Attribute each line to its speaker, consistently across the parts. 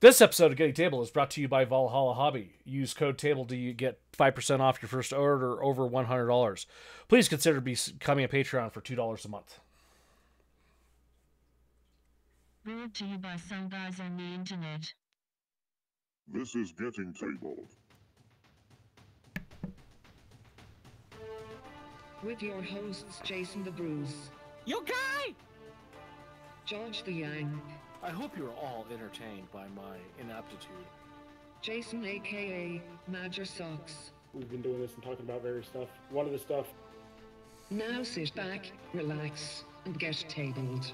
Speaker 1: This episode of Getting Tabled is brought to you by Valhalla Hobby. Use code TABLE to get 5% off your first order over $100. Please consider becoming a Patreon for $2 a month.
Speaker 2: Brought to you by some guys on the internet.
Speaker 3: This is Getting Tabled.
Speaker 4: With your hosts Jason the Bruce,
Speaker 5: You guy!
Speaker 4: George the Yank,
Speaker 5: I hope you're all entertained by my inaptitude.
Speaker 4: Jason aka Major Socks.
Speaker 6: We've been doing this and talking about various stuff. One of the stuff
Speaker 4: Now sit back, relax, and get tabled.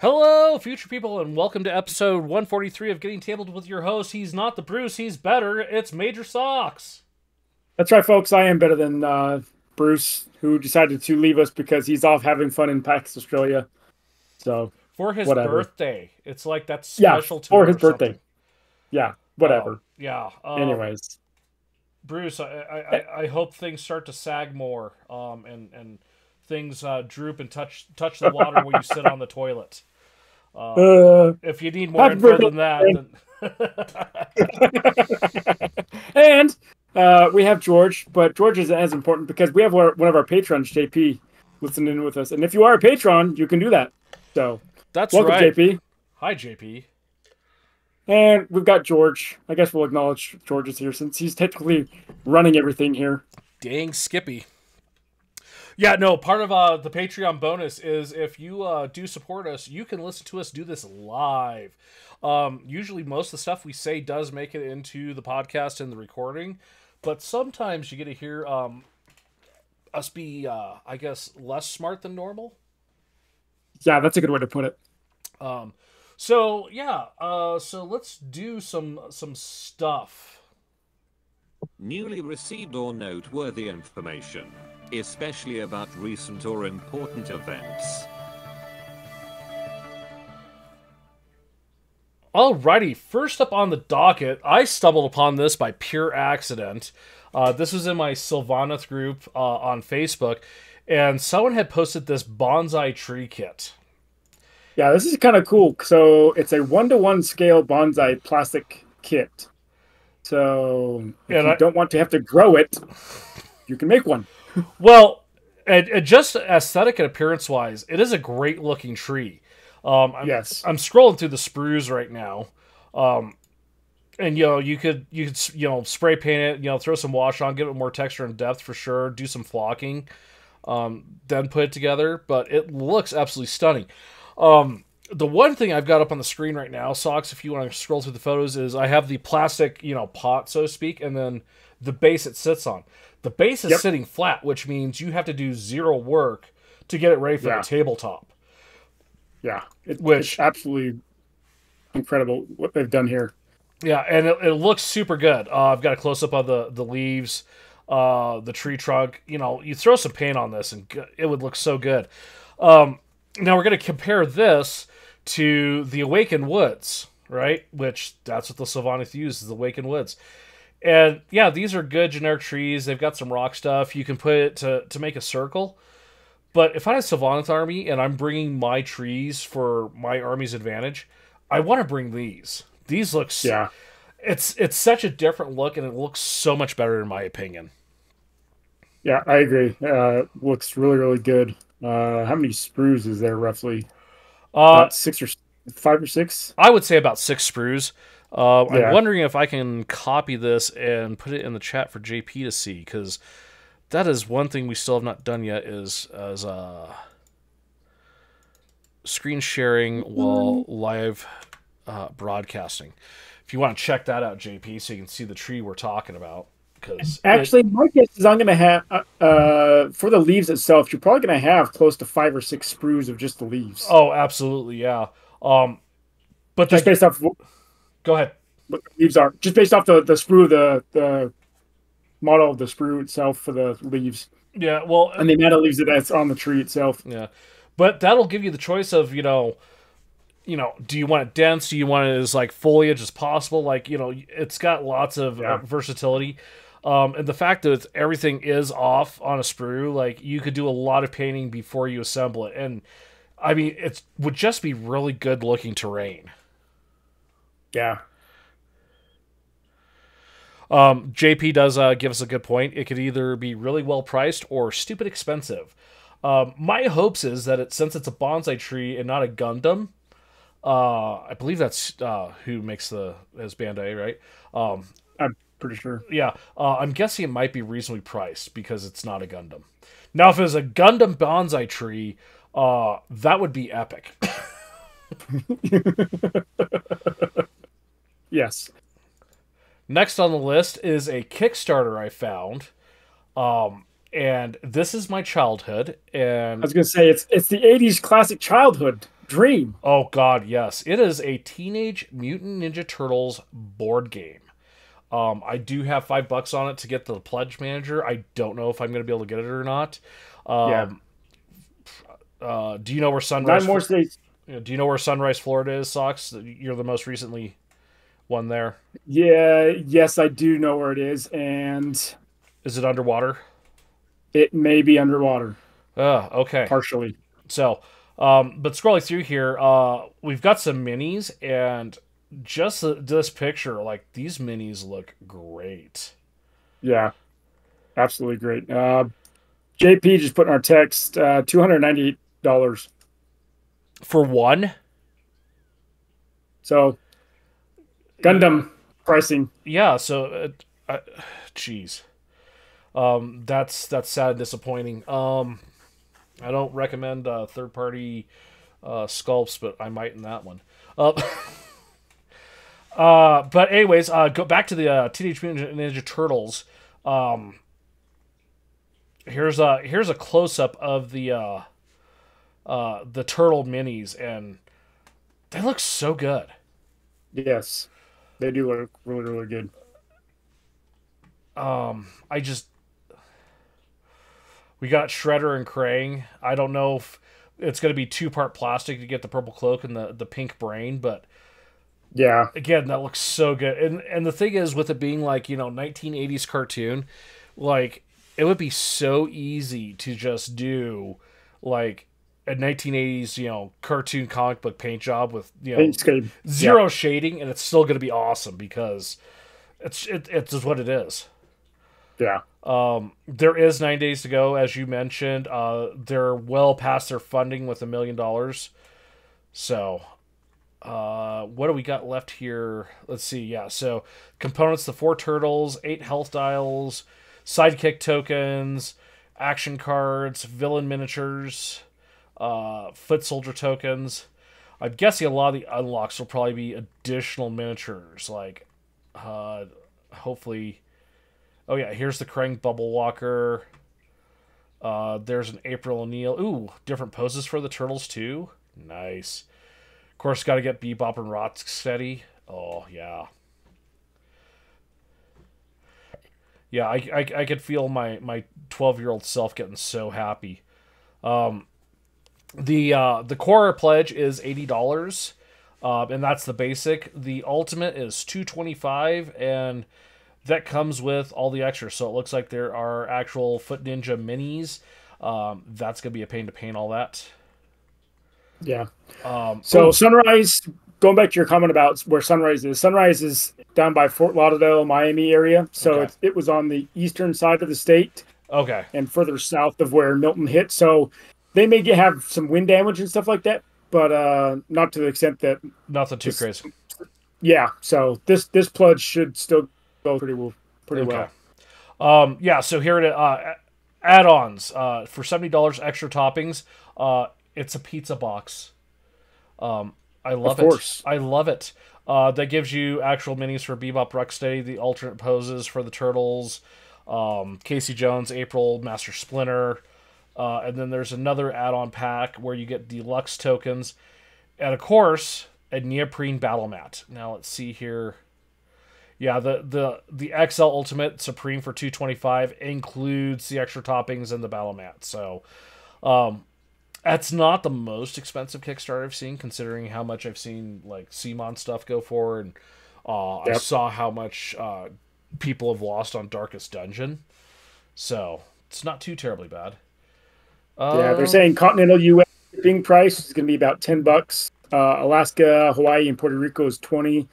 Speaker 1: Hello, future people, and welcome to episode 143 of Getting Tabled with your host. He's not the Bruce, he's better. It's Major Socks.
Speaker 6: That's right, folks. I am better than uh, Bruce, who decided to leave us because he's off having fun in PAX Australia. So,
Speaker 1: For his
Speaker 6: Whatever.
Speaker 1: birthday. It's like that's
Speaker 6: yeah,
Speaker 1: special to
Speaker 6: for his birthday.
Speaker 1: something.
Speaker 6: Yeah, whatever.
Speaker 1: Oh, yeah. uh,
Speaker 6: Anyways,
Speaker 1: Bruce, I, I, I, I hope things start to sag more, um, and and things uh, droop and touch touch the water when you sit on the toilet. Uh,
Speaker 6: uh,
Speaker 1: if you need more info than that, then
Speaker 6: and uh, we have George, but George isn't as important because we have our, one of our patrons, JP, listening in with us. And if you are a patron, you can do that. So,
Speaker 1: that's
Speaker 6: welcome,
Speaker 1: right.
Speaker 6: JP.
Speaker 1: Hi, JP.
Speaker 6: And we've got George. I guess we'll acknowledge George is here since he's technically running everything here.
Speaker 1: Dang Skippy. Yeah, no, part of uh, the Patreon bonus is if you uh, do support us, you can listen to us do this live. Um, usually, most of the stuff we say does make it into the podcast and the recording, but sometimes you get to hear um, us be, uh, I guess, less smart than normal.
Speaker 6: Yeah, that's a good way to put it.
Speaker 1: Um, so yeah, uh, so let's do some some stuff.
Speaker 7: Newly received or noteworthy information, especially about recent or important events.
Speaker 1: Alrighty, first up on the docket, I stumbled upon this by pure accident. Uh, this was in my Sylvaneth group uh, on Facebook, and someone had posted this bonsai tree kit.
Speaker 6: Yeah, this is kind of cool. So it's a one to one scale bonsai plastic kit. So if
Speaker 1: And
Speaker 6: you
Speaker 1: I-
Speaker 6: don't want to have to grow it, you can make one.
Speaker 1: Well, and, and just aesthetic and appearance wise, it is a great looking tree. Um, I'm,
Speaker 6: Yes.
Speaker 1: I'm scrolling through the sprues right now, um, and you know you could you could you know spray paint it, you know throw some wash on, give it more texture and depth for sure. Do some flocking, um, then put it together. But it looks absolutely stunning. Um, the one thing I've got up on the screen right now, socks. If you want to scroll through the photos, is I have the plastic you know pot so to speak, and then the base it sits on. The base is
Speaker 6: Yep.
Speaker 1: sitting flat, which means you have to do zero work to get it ready for
Speaker 6: Yeah.
Speaker 1: the tabletop.
Speaker 6: Yeah, it,
Speaker 1: Which-
Speaker 6: it's absolutely incredible what they've done here.
Speaker 1: Yeah, and it, it looks super good. Uh, I've got a close up of the the leaves, uh, the tree trunk. You know, you throw some paint on this, and it would look so good. Um, now we're going to compare this to the Awakened Woods, right? Which that's what the Sylvaneth uses, the Awakened Woods. And yeah, these are good generic trees. They've got some rock stuff. You can put it to to make a circle. But if I had a Sylvaneth army and I'm bringing my trees for my army's advantage, I want to bring these. These look
Speaker 6: Yeah,
Speaker 1: it's it's such a different look and it looks so much better in my opinion
Speaker 6: yeah, I agree. Uh, looks really, really good. Uh, how many sprues is there roughly?
Speaker 1: uh
Speaker 6: About six or five or six?
Speaker 1: i would say about six sprues uh, i'm wondering if i can copy this and put it in the chat for jp to see because that is one thing we still have not done yet is as uh screen sharing while live uh, broadcasting if you want to check that out jp so you can see the tree we're talking about because
Speaker 6: Actually, my guess is I'm going to have uh, uh, for the leaves itself. You're probably going to have close to five or six sprues of just the leaves.
Speaker 1: oh absolutely yeah um but
Speaker 6: just
Speaker 1: the,
Speaker 6: based off what
Speaker 1: go ahead
Speaker 6: the leaves are, just based off the the sprue, the the model of the sprue itself for the leaves,
Speaker 1: yeah well
Speaker 6: and the amount of leaves that's on the tree itself.
Speaker 1: Yeah, but that'll give you the choice of you know, you know, do you want it dense? Do you want it as like foliage as possible? Like you know, it's got lots of uh, versatility. Um, and the fact that everything is off on a sprue, like you could do a lot of painting before you assemble it, and I mean it would just be really good looking terrain.
Speaker 6: Yeah.
Speaker 1: Um, JP does uh, give us a good point. It could either be really well priced or stupid expensive. Um, my hopes is that it since it's a bonsai tree and not a Gundam. Uh, I believe that's uh, who makes the as Bandai, right? Um,
Speaker 6: I'm pretty sure.
Speaker 1: yeah, uh, I'm guessing it might be reasonably priced because it's not a Gundam. Now, if it was a Gundam bonsai tree, uh, that would be epic.
Speaker 6: Yes.
Speaker 1: Next on the list is a Kickstarter I found. Um, and this is my childhood. And I
Speaker 6: was gonna say it's it's the '80s classic childhood dream.
Speaker 1: oh god, yes, it is a Teenage Mutant Ninja Turtles board game. Um, I do have five bucks on it to get the pledge manager. I don't know if I'm going to be able to get it or not. Um, uh, do you know where Sunrise?
Speaker 6: Nine more states.
Speaker 1: Do you know where Sunrise, Florida is? Socks. You're the most recently one there.
Speaker 6: Yeah. Yes, I do know where it is, and
Speaker 1: Is it underwater?
Speaker 6: it may be underwater
Speaker 1: Oh, okay.
Speaker 6: partially.
Speaker 1: So, um, but scrolling through here, uh, we've got some minis, and just this picture, like these minis look great.
Speaker 6: Yeah. Absolutely great. Uh, JP just put in our text uh, two hundred ninety-eight dollars.
Speaker 1: For one,
Speaker 6: So Gundam pricing.
Speaker 1: yeah. So, uh, uh, jeez, um, that's that's sad, and disappointing. Um, I don't recommend uh, third-party uh, sculpts, but I might in that one. Uh, uh, but anyways, uh, go back to the uh, Teenage Mutant Ninja Turtles. Um, here's a here's a close up of the uh, uh, the turtle minis, and they look so good.
Speaker 6: Yes, they do look really really good.
Speaker 1: Um, I just we got Shredder and Krang. I don't know if it's going to be two part plastic to get the purple cloak and the the pink brain, but
Speaker 6: Yeah.
Speaker 1: again, that looks so good. And and the thing is, with it being like you know 1980s cartoon, like it would be so easy to just do like a 1980s you know cartoon comic book paint job with you know
Speaker 6: scheme.
Speaker 1: zero shading, and it's still going to be awesome because it's it, it's just what it is.
Speaker 6: Yeah.
Speaker 1: Um, there is nine days to go, as you mentioned. Uh, they're well past their funding with a million dollars. So, uh, what do we got left here? Let's see. Yeah, so components: the four turtles, eight health dials, sidekick tokens, action cards, villain miniatures, uh, foot soldier tokens. I'm guessing a lot of the unlocks will probably be additional miniatures, like, uh, hopefully. Oh yeah, here's the Krang Bubble Walker. Uh, there's an April O'Neil. Ooh, different poses for the turtles too. Nice. Of course, got to get Bebop and Rocksteady. Oh yeah. Yeah, I, I, I could feel my my 12 year old self getting so happy. Um, the uh, the core pledge is eighty dollars, um, and that's the basic. The ultimate is two twenty five, and that comes with all the extras. So it looks like there are actual Foot Ninja minis. Um, that's gonna be a pain to paint all that.
Speaker 6: Yeah.
Speaker 1: Um,
Speaker 6: So Sunrise, going back to your comment about where Sunrise is, Sunrise is down by Fort Lauderdale, Miami area. So
Speaker 1: Okay.
Speaker 6: it, it was on the eastern side of the state
Speaker 1: okay,
Speaker 6: and further south of where Milton hit. So they may get, have some wind damage and stuff like that, but uh, not to the extent that
Speaker 1: nothing too crazy.
Speaker 6: yeah. So this this pledge should still go pretty well. Pretty
Speaker 1: Okay.
Speaker 6: well.
Speaker 1: Um, yeah, so here it is. Uh, add-ons uh, for seventy dollars extra toppings. Uh, it's a pizza box. Um, I love
Speaker 6: course.
Speaker 1: it. I love it. Uh, that gives you actual minis for Bebop Rocksteady, the alternate poses for the turtles, um, Casey Jones, April, Master Splinter, uh, and then there's another add-on pack where you get deluxe tokens, and of course a neoprene battle mat. Now let's see here. Yeah, the the the XL Ultimate Supreme for 225 includes the extra toppings and the battle mat. So, um that's not the most expensive Kickstarter I've seen considering how much I've seen like CMON stuff go for and uh I saw how much uh people have lost on Darkest Dungeon, so it's not too terribly bad.
Speaker 6: Yeah, they're
Speaker 1: Uh,
Speaker 6: saying continental U.S. shipping price is going to be about ten bucks. Uh, Alaska, Hawaii, and Puerto Rico is twenty,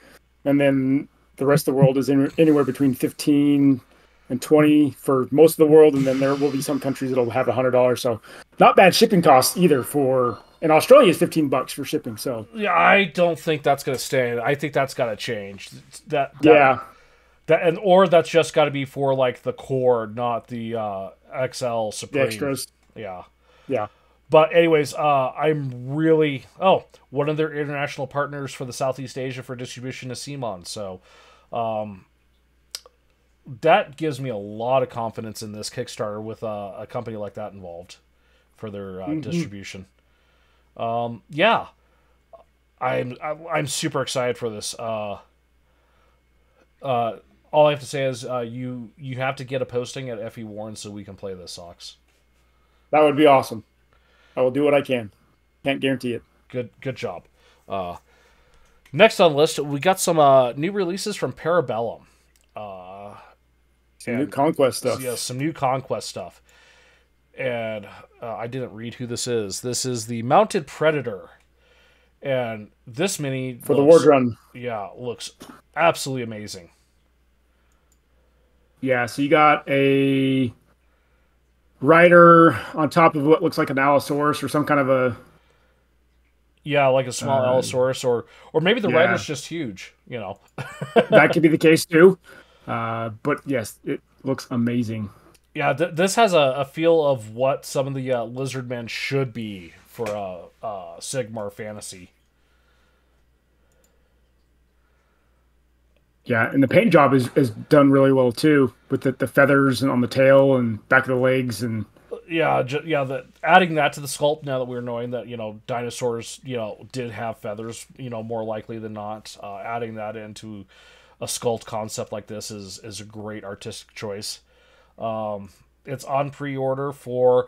Speaker 6: and then the rest of the world is in, anywhere between fifteen and twenty for most of the world, and then there will be some countries that'll have hundred dollars. So, not bad shipping costs either. For and Australia is fifteen bucks for shipping. So,
Speaker 1: Yeah, I don't think that's going to stay. I think that's got to change. That, that
Speaker 6: yeah,
Speaker 1: that and or that's just got to be for like the core, not the uh, XL
Speaker 6: the
Speaker 1: Supreme.
Speaker 6: extras.
Speaker 1: Yeah.
Speaker 6: Yeah,
Speaker 1: But anyways, uh, I'm really oh one of their international partners for the Southeast Asia for distribution is CMON. So um, that gives me a lot of confidence in this Kickstarter with uh, a company like that involved for their uh, distribution. Um, yeah, I'm I'm super excited for this. Uh, uh, all I have to say is uh, you you have to get a posting at F.E. Warren so we can play this socks.
Speaker 6: That would be awesome. I will do what I can. Can't guarantee it.
Speaker 1: Good good job. Uh, next on the list, we got some uh, new releases from Para Bellum. Uh,
Speaker 6: Some new conquest stuff.
Speaker 1: Yeah, some new conquest stuff. And uh, I didn't read who this is. This is the Mounted Predator. And this mini
Speaker 6: for the
Speaker 1: looks-
Speaker 6: W'adrhŭn.
Speaker 1: Yeah, looks absolutely amazing.
Speaker 6: Yeah, so you got a rider on top of what looks like an Allosaurus or some kind of a
Speaker 1: Yeah, like a small
Speaker 6: Uh,
Speaker 1: Allosaurus, or or maybe the
Speaker 6: yeah.
Speaker 1: rider's just huge. You know,
Speaker 6: that could be the case too. Uh, but yes, it looks amazing.
Speaker 1: Yeah, th- this has a, a feel of what some of the uh, lizard men should be for a uh, uh, Sigmar fantasy.
Speaker 6: Yeah, and the paint job is, is done really well too, with the, the feathers and on the tail and back of the legs and
Speaker 1: Yeah, ju- yeah. The, adding that to the sculpt now that we're knowing that you know dinosaurs, you know, did have feathers, you know, more likely than not. Uh, adding that into a sculpt concept like this is is a great artistic choice. Um, it's on pre-order for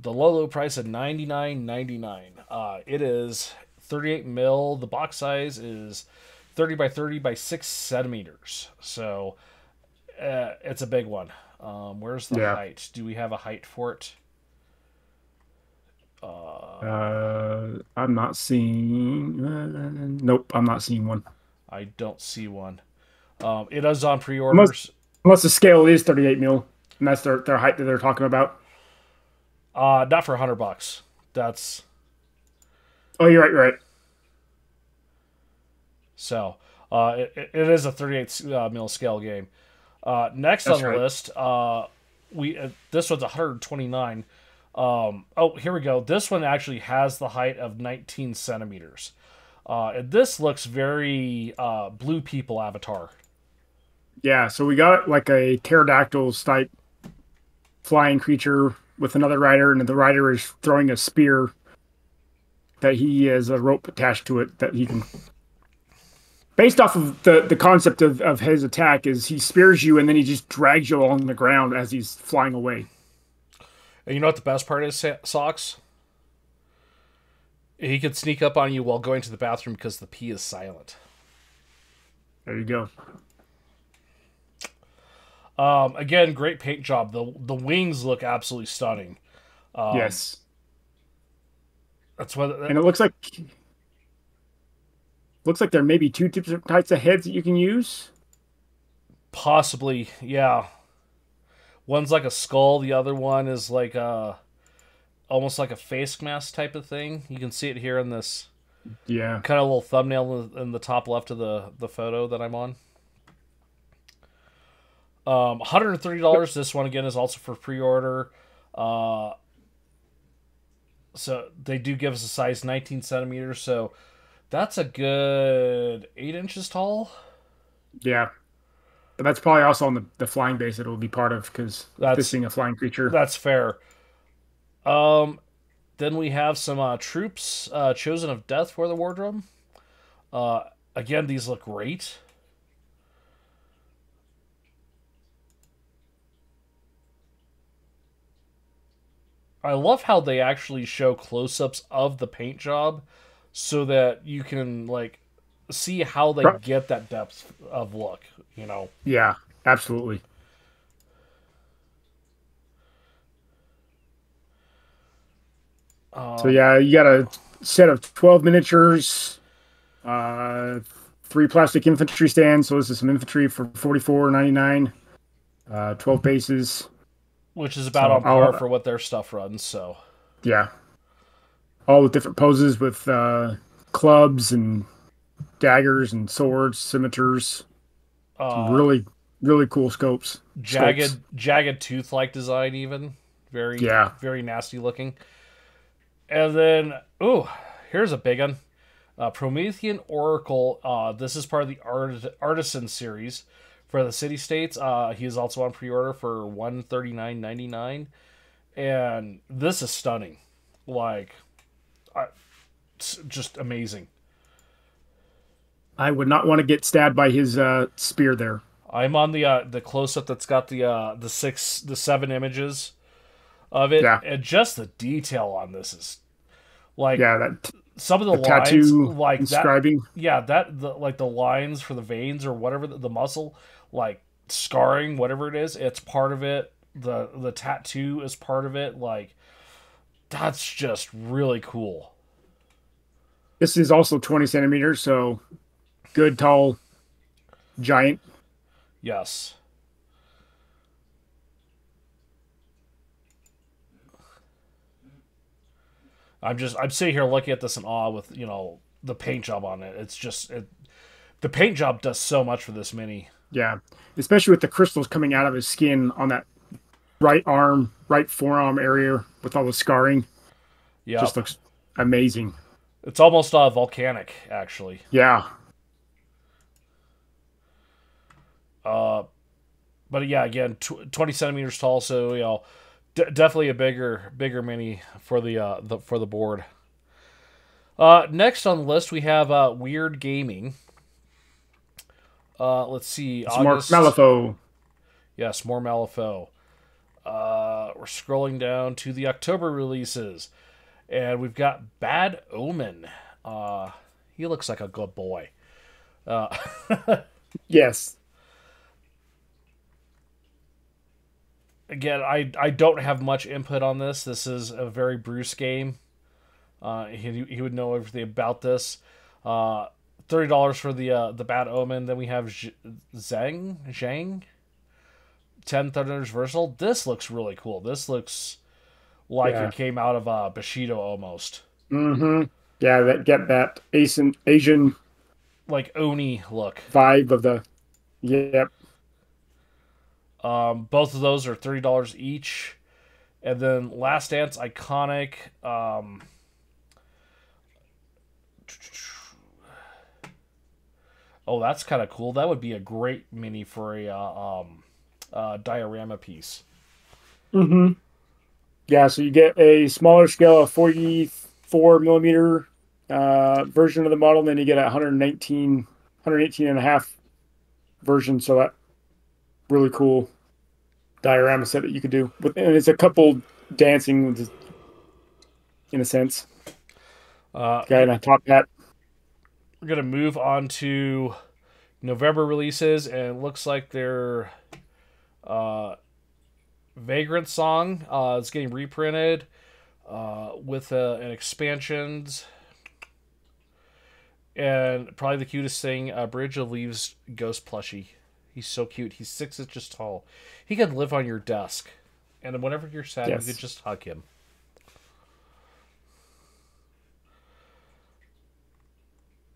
Speaker 1: the low low price of ninety nine ninety nine. Uh, it is thirty eight mil. The box size is thirty by thirty by six centimeters. So uh, it's a big one. Um, where's the
Speaker 6: Yeah.
Speaker 1: height? Do we have a height for it?
Speaker 6: uh, I'm not seeing. Uh, nope, I'm not seeing one.
Speaker 1: I don't see one. Um, it is on pre-orders.
Speaker 6: Unless the scale is 38 mil, and that's their, their height that they're talking about.
Speaker 1: Uh, not for hundred bucks. That's
Speaker 6: Oh, you're right, you're right.
Speaker 1: So. Uh, it, it is a 38 uh, mil scale game. Uh, next
Speaker 6: That's
Speaker 1: on the
Speaker 6: right.
Speaker 1: list, uh, we uh, this one's 129. Um, oh, here we go. This one actually has the height of 19 centimeters. Uh, and this looks very uh, blue people avatar.
Speaker 6: Yeah, so we got like a pterodactyl type flying creature with another rider, and the rider is throwing a spear that he has a rope attached to it that he can. Based off of the, the concept of, of his attack, is he spears you and then he just drags you along the ground as he's flying away.
Speaker 1: And you know what the best part is, Socks? He could sneak up on you while going to the bathroom because the pee is silent.
Speaker 6: There you go.
Speaker 1: Um, again, great paint job. The the wings look absolutely stunning. Um,
Speaker 6: yes,
Speaker 1: that's what.
Speaker 6: and it looks like looks like there may be two different types of heads that you can use.
Speaker 1: Possibly, yeah. One's like a skull. The other one is like a, almost like a face mask type of thing. You can see it here in this
Speaker 6: Yeah,
Speaker 1: kind of little thumbnail in the, top left of the the photo that I'm on. Um, $130. This one again is also for pre-order. Uh, so they do give us a size 19 centimeters. So that's a good eight inches tall.
Speaker 6: yeah. But that's probably also on the, the flying base that it will be part of because
Speaker 1: That's-
Speaker 6: this being a flying creature.
Speaker 1: That's fair. Um, then we have some uh, troops uh, chosen of death for the W'adrhŭn. Uh, again, these look great. I love how they actually show close-ups of the paint job, so that you can like see how they get that depth of look. You know.
Speaker 6: Yeah. absolutely.
Speaker 1: Uh,
Speaker 6: So yeah, you got a set of twelve miniatures, uh, three plastic infantry stands. So this is some infantry for forty four ninety nine. Uh, twelve bases.
Speaker 1: which is about
Speaker 6: So
Speaker 1: on par for what their stuff runs. So
Speaker 6: Yeah, all with different poses with uh, clubs and daggers and swords, scimitars.
Speaker 1: uh,
Speaker 6: really, really cool scopes.
Speaker 1: jagged,
Speaker 6: scopes.
Speaker 1: jagged tooth-like design, even very,
Speaker 6: Yeah.
Speaker 1: very nasty looking. And then, ooh, here's a big one. Uh, Promethean Oracle. Uh, this is part of the Art- Artisan series for the city states. Uh, he is also on pre-order for one thirty nine ninety nine, and this is stunning. Like, I, just amazing.
Speaker 6: I would not want to get stabbed by his uh, spear there.
Speaker 1: I'm on the uh, the close up that's got the uh, the six the seven images of it,
Speaker 6: Yeah.
Speaker 1: and just the detail on this is like
Speaker 6: Yeah, that
Speaker 1: some of the,
Speaker 6: the
Speaker 1: lines,
Speaker 6: tattoo
Speaker 1: like that, yeah, that the like the lines for the veins or whatever the, the muscle, like scarring, whatever it is, it's part of it. The the tattoo is part of it. Like that's just really cool.
Speaker 6: This is also 20 centimeters, so good, tall, giant.
Speaker 1: Yes. I'm just I'm sitting here looking at this in awe with you know the paint job on it. It's just it, the paint job does so much for this mini.
Speaker 6: Yeah, especially with the crystals coming out of his skin on that right arm, right forearm area with all the scarring.
Speaker 1: Yeah,
Speaker 6: Just looks amazing.
Speaker 1: it's almost uh, volcanic actually.
Speaker 6: Yeah,
Speaker 1: Uh, but yeah, again, tw- 20 centimeters tall, so you know, d- definitely a bigger, bigger mini for the uh the for the board. Uh, next on the list we have uh Wyrd Gaming. Uh, let's see,
Speaker 6: it's
Speaker 1: August.
Speaker 6: Malifaux.
Speaker 1: Yes, more Malifaux. Uh, we're scrolling down to the October releases, and we've got Bad Omen. Uh, he looks like a good boy. Uh,
Speaker 6: Yes,
Speaker 1: again, I I don't have much input on this. This is a very Bruce game. Uh, he he would know everything about this. Uh, thirty dollars for the uh, the Bad Omen. Then we have Zh- Zhang Zhang. Ten Thunders Versal. This looks really cool. This looks like
Speaker 6: Yeah.
Speaker 1: it came out of uh, Bushido almost,
Speaker 6: mm-hmm. Yeah, that get that Asian Asian
Speaker 1: like Oni look.
Speaker 6: vibe of the. Yep.
Speaker 1: Um, both of those are thirty dollars each, and then Last Dance iconic. Um, oh, that's kind of cool. That would be a great mini for a uh, um, uh, diorama piece.
Speaker 6: Mm-hmm. Yeah, so you get a smaller scale of 44 millimeter uh, version of the model, and then you get a 119, 118 and a half version. So that really cool diorama set that you could do. With, and it's a couple dancing with, in a sense.
Speaker 1: Uh,
Speaker 6: Guy in a top hat.
Speaker 1: we're gonna move on to November releases, and it looks like they're uh, Vagrant Song uh, is getting reprinted uh, with uh, an expansions, and probably the cutest thing, uh, Bridge of Leaves Ghost plushie. He's so cute. He's six inches tall. He could live on your desk, and whenever you're sad,
Speaker 6: Yes.
Speaker 1: you could just hug him.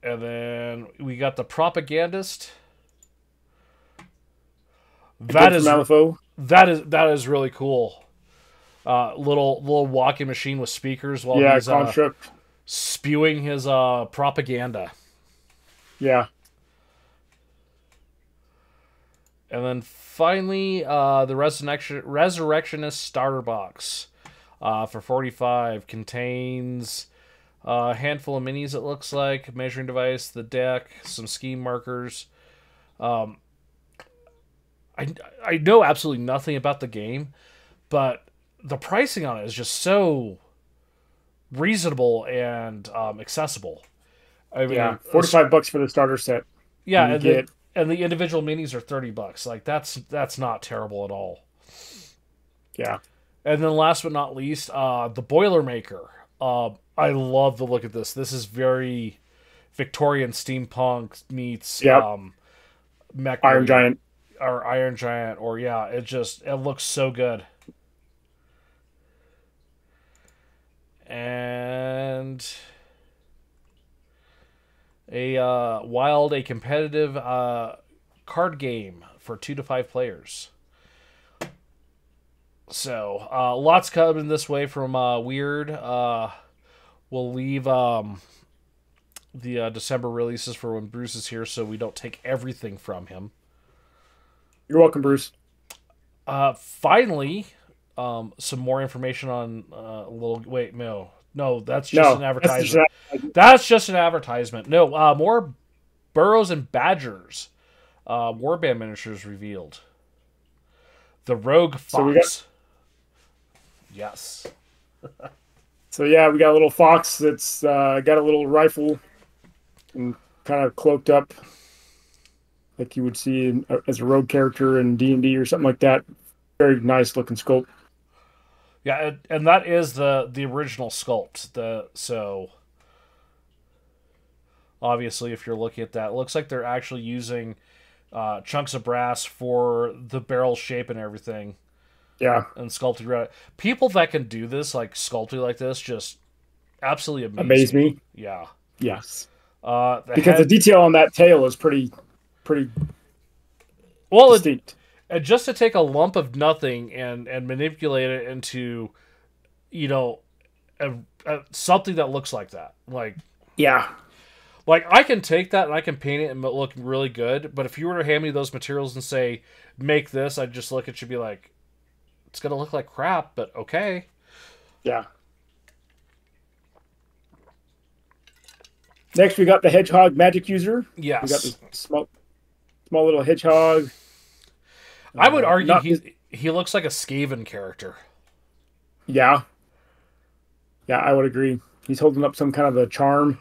Speaker 1: And then we got the propagandist. That is
Speaker 6: Malifaux.
Speaker 1: that is that is really cool. Uh, little little walking machine with speakers while
Speaker 6: Yeah,
Speaker 1: he's uh, spewing his uh, propaganda.
Speaker 6: Yeah.
Speaker 1: And then finally, uh, the Resurrection Resurrectionist starter box uh, for forty five contains uh, a handful of minis. It looks like measuring device, the deck, some scheme markers. Um, I I know absolutely nothing about the game, but the pricing on it is just so reasonable and um, accessible. I mean,
Speaker 6: Yeah. 45 bucks for the starter set.
Speaker 1: yeah, and
Speaker 6: get
Speaker 1: and the individual minis are thirty bucks. Like that's that's not terrible at all.
Speaker 6: Yeah.
Speaker 1: And then last but not least, uh, the Boilermaker. Uh, I love the look of this. This is very Victorian steampunk meets
Speaker 6: Yep.
Speaker 1: um, mech
Speaker 6: Iron Giant.
Speaker 1: Or Iron Giant or yeah, it just it looks so good. And a uh, wild, a competitive uh, card game for two to five players. So uh, lots coming this way from uh, Wyrd. Uh, we'll leave um, the uh, December releases for when Bruce is here, so we don't take everything from him.
Speaker 6: You're welcome, Bruce.
Speaker 1: Uh, finally, um, some more information on uh, a little. Wait, no, no, that's just
Speaker 6: no,
Speaker 1: an
Speaker 6: that's
Speaker 1: advertisement.
Speaker 6: just-
Speaker 1: That's just an advertisement. No, uh, more Burrows and Badgers. Uh, Warband miniatures revealed. The Rogue Fox.
Speaker 6: So got-
Speaker 1: Yes.
Speaker 6: So yeah, we got a little fox that's uh, got a little rifle and kind of cloaked up, like you would see in, uh, as a rogue character in D and D or something like that. Very nice looking sculpt.
Speaker 1: Yeah, and, and that is the the original sculpt. The so obviously, if you're looking at that, it looks like they're actually using uh, chunks of brass for the barrel shape and everything.
Speaker 6: Yeah,
Speaker 1: and sculpting around. People that can do this, like sculpting like this, just absolutely amaze,
Speaker 6: amaze me.
Speaker 1: Yeah.
Speaker 6: Yes,
Speaker 1: Uh, the
Speaker 6: because the detail on that tail is pretty, pretty
Speaker 1: well, it, and just to take a lump of nothing and and manipulate it into, you know, a, a, something that looks like that, like
Speaker 6: Yeah,
Speaker 1: like I can take that and I can paint it and look really good. But if you were to hand me those materials and say make this, I'd just look at you and be like, it's gonna look like crap, but okay.
Speaker 6: yeah. Next, we got the hedgehog magic user.
Speaker 1: Yes.
Speaker 6: We got this small, small little hedgehog.
Speaker 1: I would
Speaker 6: Uh,
Speaker 1: argue
Speaker 6: not-
Speaker 1: he he looks like a Skaven character.
Speaker 6: Yeah. Yeah, I would agree. He's holding up some kind of a charm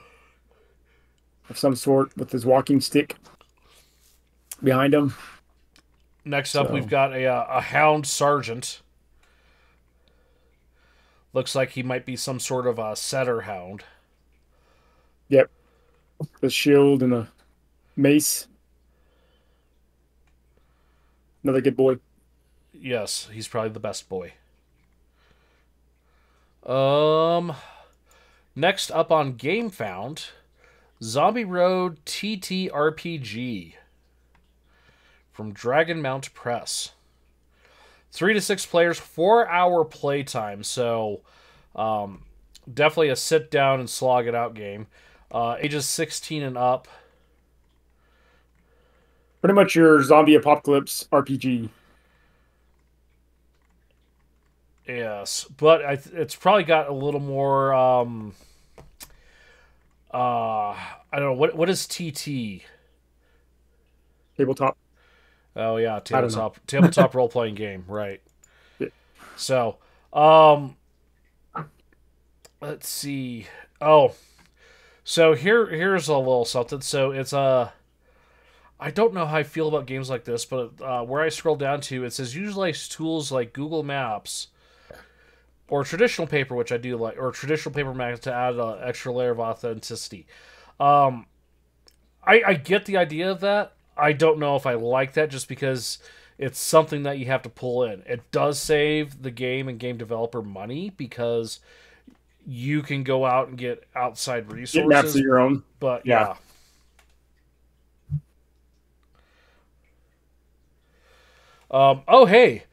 Speaker 6: of some sort with his walking stick behind him.
Speaker 1: Next up,
Speaker 6: So-
Speaker 1: we've got a uh, a hound sergeant. Looks like he might be some sort of a setter hound.
Speaker 6: Yep. The shield and a mace. Another good boy.
Speaker 1: Yes, he's probably the best boy. Um, next up on Gamefound, Zombie Road TTRPG from Dragon Mount Press. Three to six players, four hour playtime. So, um, definitely a sit down and slog it out game. Uh, ages 16 and up.
Speaker 6: Pretty much your zombie apocalypse RPG.
Speaker 1: Yes, but I th- it's probably got a little more. Um, uh, I don't know what what is TT.
Speaker 6: Tabletop.
Speaker 1: Oh yeah, tabletop tabletop role playing game, right?
Speaker 6: Yeah.
Speaker 1: So, um, let's see. Oh, so here here's a little something. So it's a. I don't know how I feel about games like this, but uh, where I scroll down to, it says utilize tools like Google Maps or traditional paper, which I do like, or traditional paper maps to add an extra layer of authenticity. Um, I, I get the idea of that. I don't know if I like that just because it's something that you have to pull in. It does save the game and game developer money because you can go out and get outside
Speaker 6: Get
Speaker 1: resources.
Speaker 6: maps of your own.
Speaker 1: But
Speaker 6: Yeah.
Speaker 1: yeah. Um, oh, hey.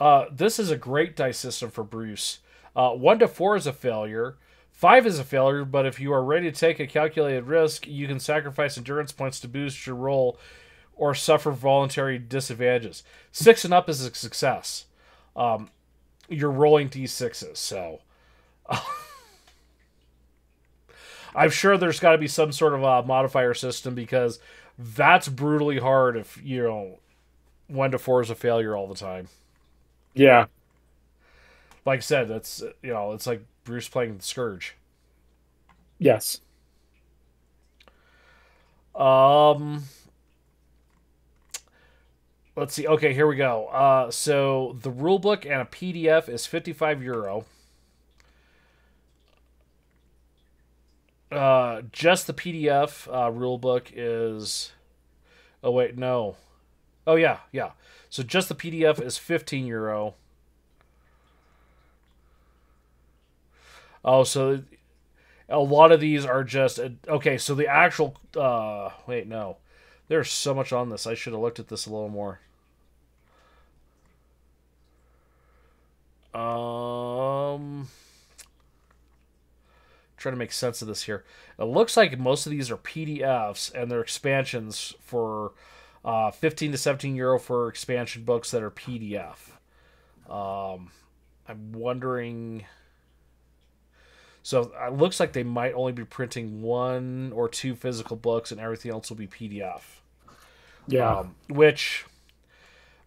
Speaker 1: Uh, this is a great dice system for Bruce. Uh, one to four is a failure. Five is a failure, but if you are ready to take a calculated risk, you can sacrifice endurance points to boost your roll or suffer voluntary disadvantages. Six and up is a success. Um, you're rolling d6s, so. I'm sure there's got to be some sort of a modifier system because that's brutally hard if you know one to four is a failure all the time.
Speaker 6: Yeah.
Speaker 1: Like I said, that's you know it's like Bruce playing the Scourge.
Speaker 6: Yes.
Speaker 1: Um, let's see. Okay, here we go. Uh, so the rule book and a PDF is 55 euro. Uh, just the PDF uh, rule book is. Oh wait, no. Oh yeah, yeah. So just the PDF is 15 euro. Oh, so a lot of these are just okay. So the actual. Uh, wait, no. There's so much on this. I should have looked at this a little more. Um, trying to make sense of this here. It looks like most of these are PDFs and they're expansions for uh, 15 to 17 euro for expansion books that are PDF. Um, I'm wondering. So it looks like they might only be printing one or two physical books, and everything else will be PDF.
Speaker 6: Yeah.
Speaker 1: Um, which,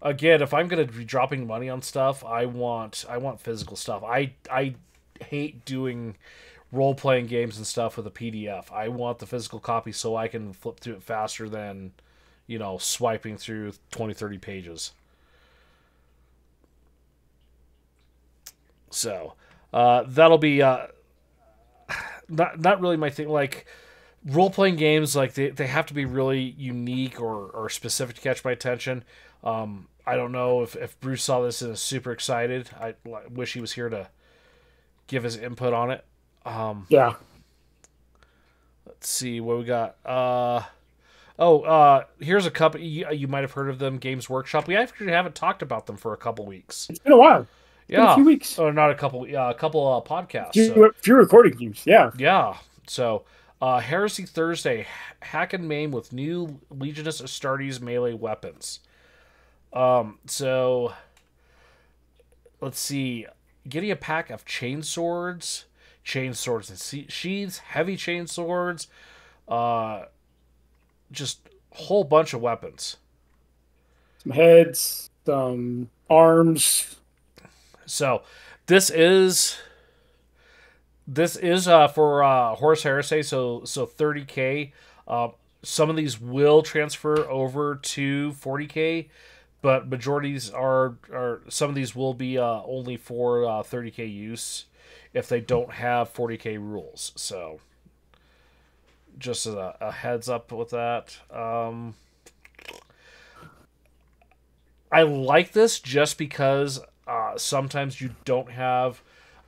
Speaker 1: again, if I'm going to be dropping money on stuff, I want I want physical stuff. I I hate doing role playing games and stuff with a PDF. I want the physical copy so I can flip through it faster than, you know, swiping through 20, 30 pages. So uh, that'll be uh, not not really my thing. Like role playing games, like they, they have to be really unique or, or specific to catch my attention. Um, I don't know if, if Bruce saw this and is super excited. I wish he was here to give his input on it. Um,
Speaker 6: Yeah.
Speaker 1: let's see what we got. Uh, oh, uh, here's a couple. You, you might have heard of them, Games Workshop. We actually haven't talked about them for a couple weeks.
Speaker 6: It's been a while. a
Speaker 1: Yeah,
Speaker 6: few weeks.
Speaker 1: Oh, not a couple. Yeah, a couple uh, podcasts.
Speaker 6: Few,
Speaker 1: so-
Speaker 6: few recording views. Yeah.
Speaker 1: Yeah. So, uh, Heresy Thursday, hack and maim with new Legiones Astartes melee weapons. Um, so let's see, getting a pack of chain swords, chain swords and sheaths, heavy chain swords, uh, just whole bunch of weapons.
Speaker 6: Some heads, some arms.
Speaker 1: So this is this is uh, for uh, Horus Heresy, so so 30k. Uh, some of these will transfer over to 40k, but majorities are are some of these will be uh, only for uh, 30k use if they don't have 40k rules. So just a, a heads up with that. Um, I like this just because uh, sometimes you don't have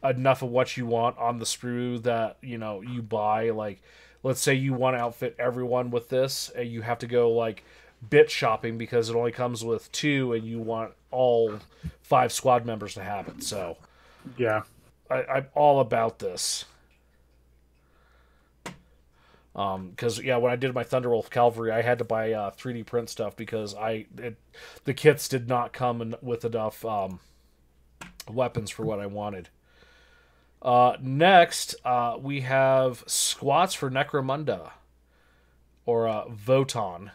Speaker 1: enough of what you want on the sprue that you know you buy. Like, let's say you want to outfit everyone with this, and you have to go like bit shopping because it only comes with two, and you want all five squad members to have it. So
Speaker 6: Yeah.
Speaker 1: I, I'm all about this. Um, because yeah, when I did my Thunderwolf Cavalry, I had to buy uh, 3D print stuff because I it, the kits did not come in, with enough um, weapons for what I wanted. Uh, next, uh, we have squats for Necromunda or uh, Votann,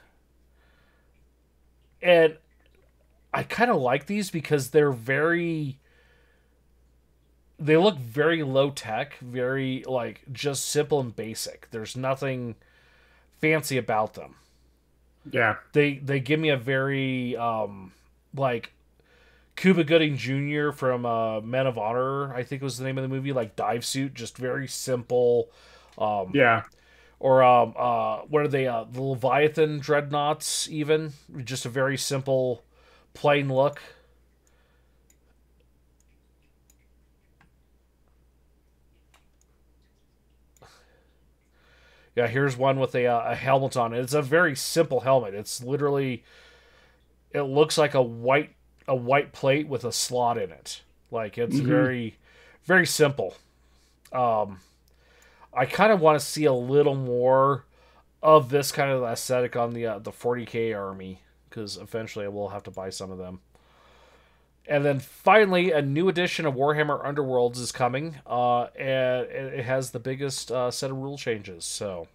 Speaker 1: and I kind of like these because they're very they look very low tech, very like just simple and basic. There's nothing fancy about them.
Speaker 6: Yeah.
Speaker 1: They they give me a very um like Cuba Gooding Jr. from uh, Men of Honor, I think was the name of the movie, like dive suit, just very simple. Um,
Speaker 6: Yeah.
Speaker 1: Or um, uh, what are they? Uh, the Leviathan dreadnoughts, even just a very simple, plain look. Yeah, here's one with a, uh, a helmet on it. It's a very simple helmet. It's literally, it looks like a white a white plate with a slot in it. Like it's
Speaker 6: Mhm.
Speaker 1: very, very simple. Um, I kind of want to see a little more of this kind of aesthetic on the uh, the 40k army because eventually I will have to buy some of them. And then finally, a new edition of Warhammer Underworlds is coming, uh, and it has the biggest uh, set of rule changes. So,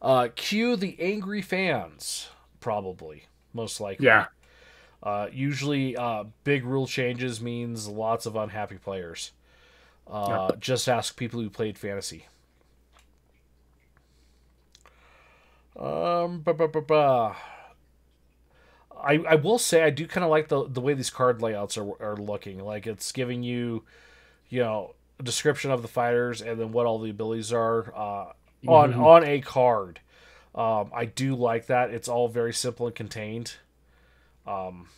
Speaker 1: uh, cue the angry fans, probably, most likely.
Speaker 6: Yeah.
Speaker 1: Uh, usually, uh, big rule changes means lots of unhappy players. Uh, Just ask people who played fantasy. Um, ba ba ba ba. I, I will say I do kind of like the the way these card layouts are are looking. Like it's giving you, you know, a description of the fighters and then what all the abilities are uh, on
Speaker 6: Mhm.
Speaker 1: on a card. Um, I do like that. It's all very simple and contained. Um,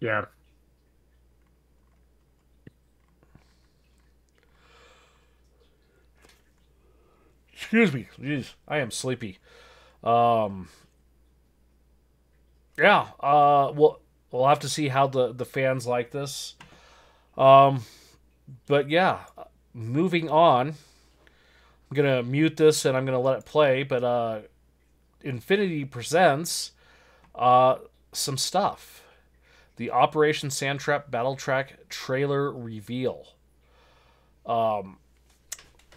Speaker 6: Yeah.
Speaker 1: excuse me, jeez, I am sleepy. Um, yeah, uh, we'll we'll have to see how the the fans like this. Um, but yeah, moving on. I'm gonna mute this and I'm gonna let it play. But uh, Infinity presents uh some stuff. The Operation Sandtrap Battle Track trailer reveal. Um,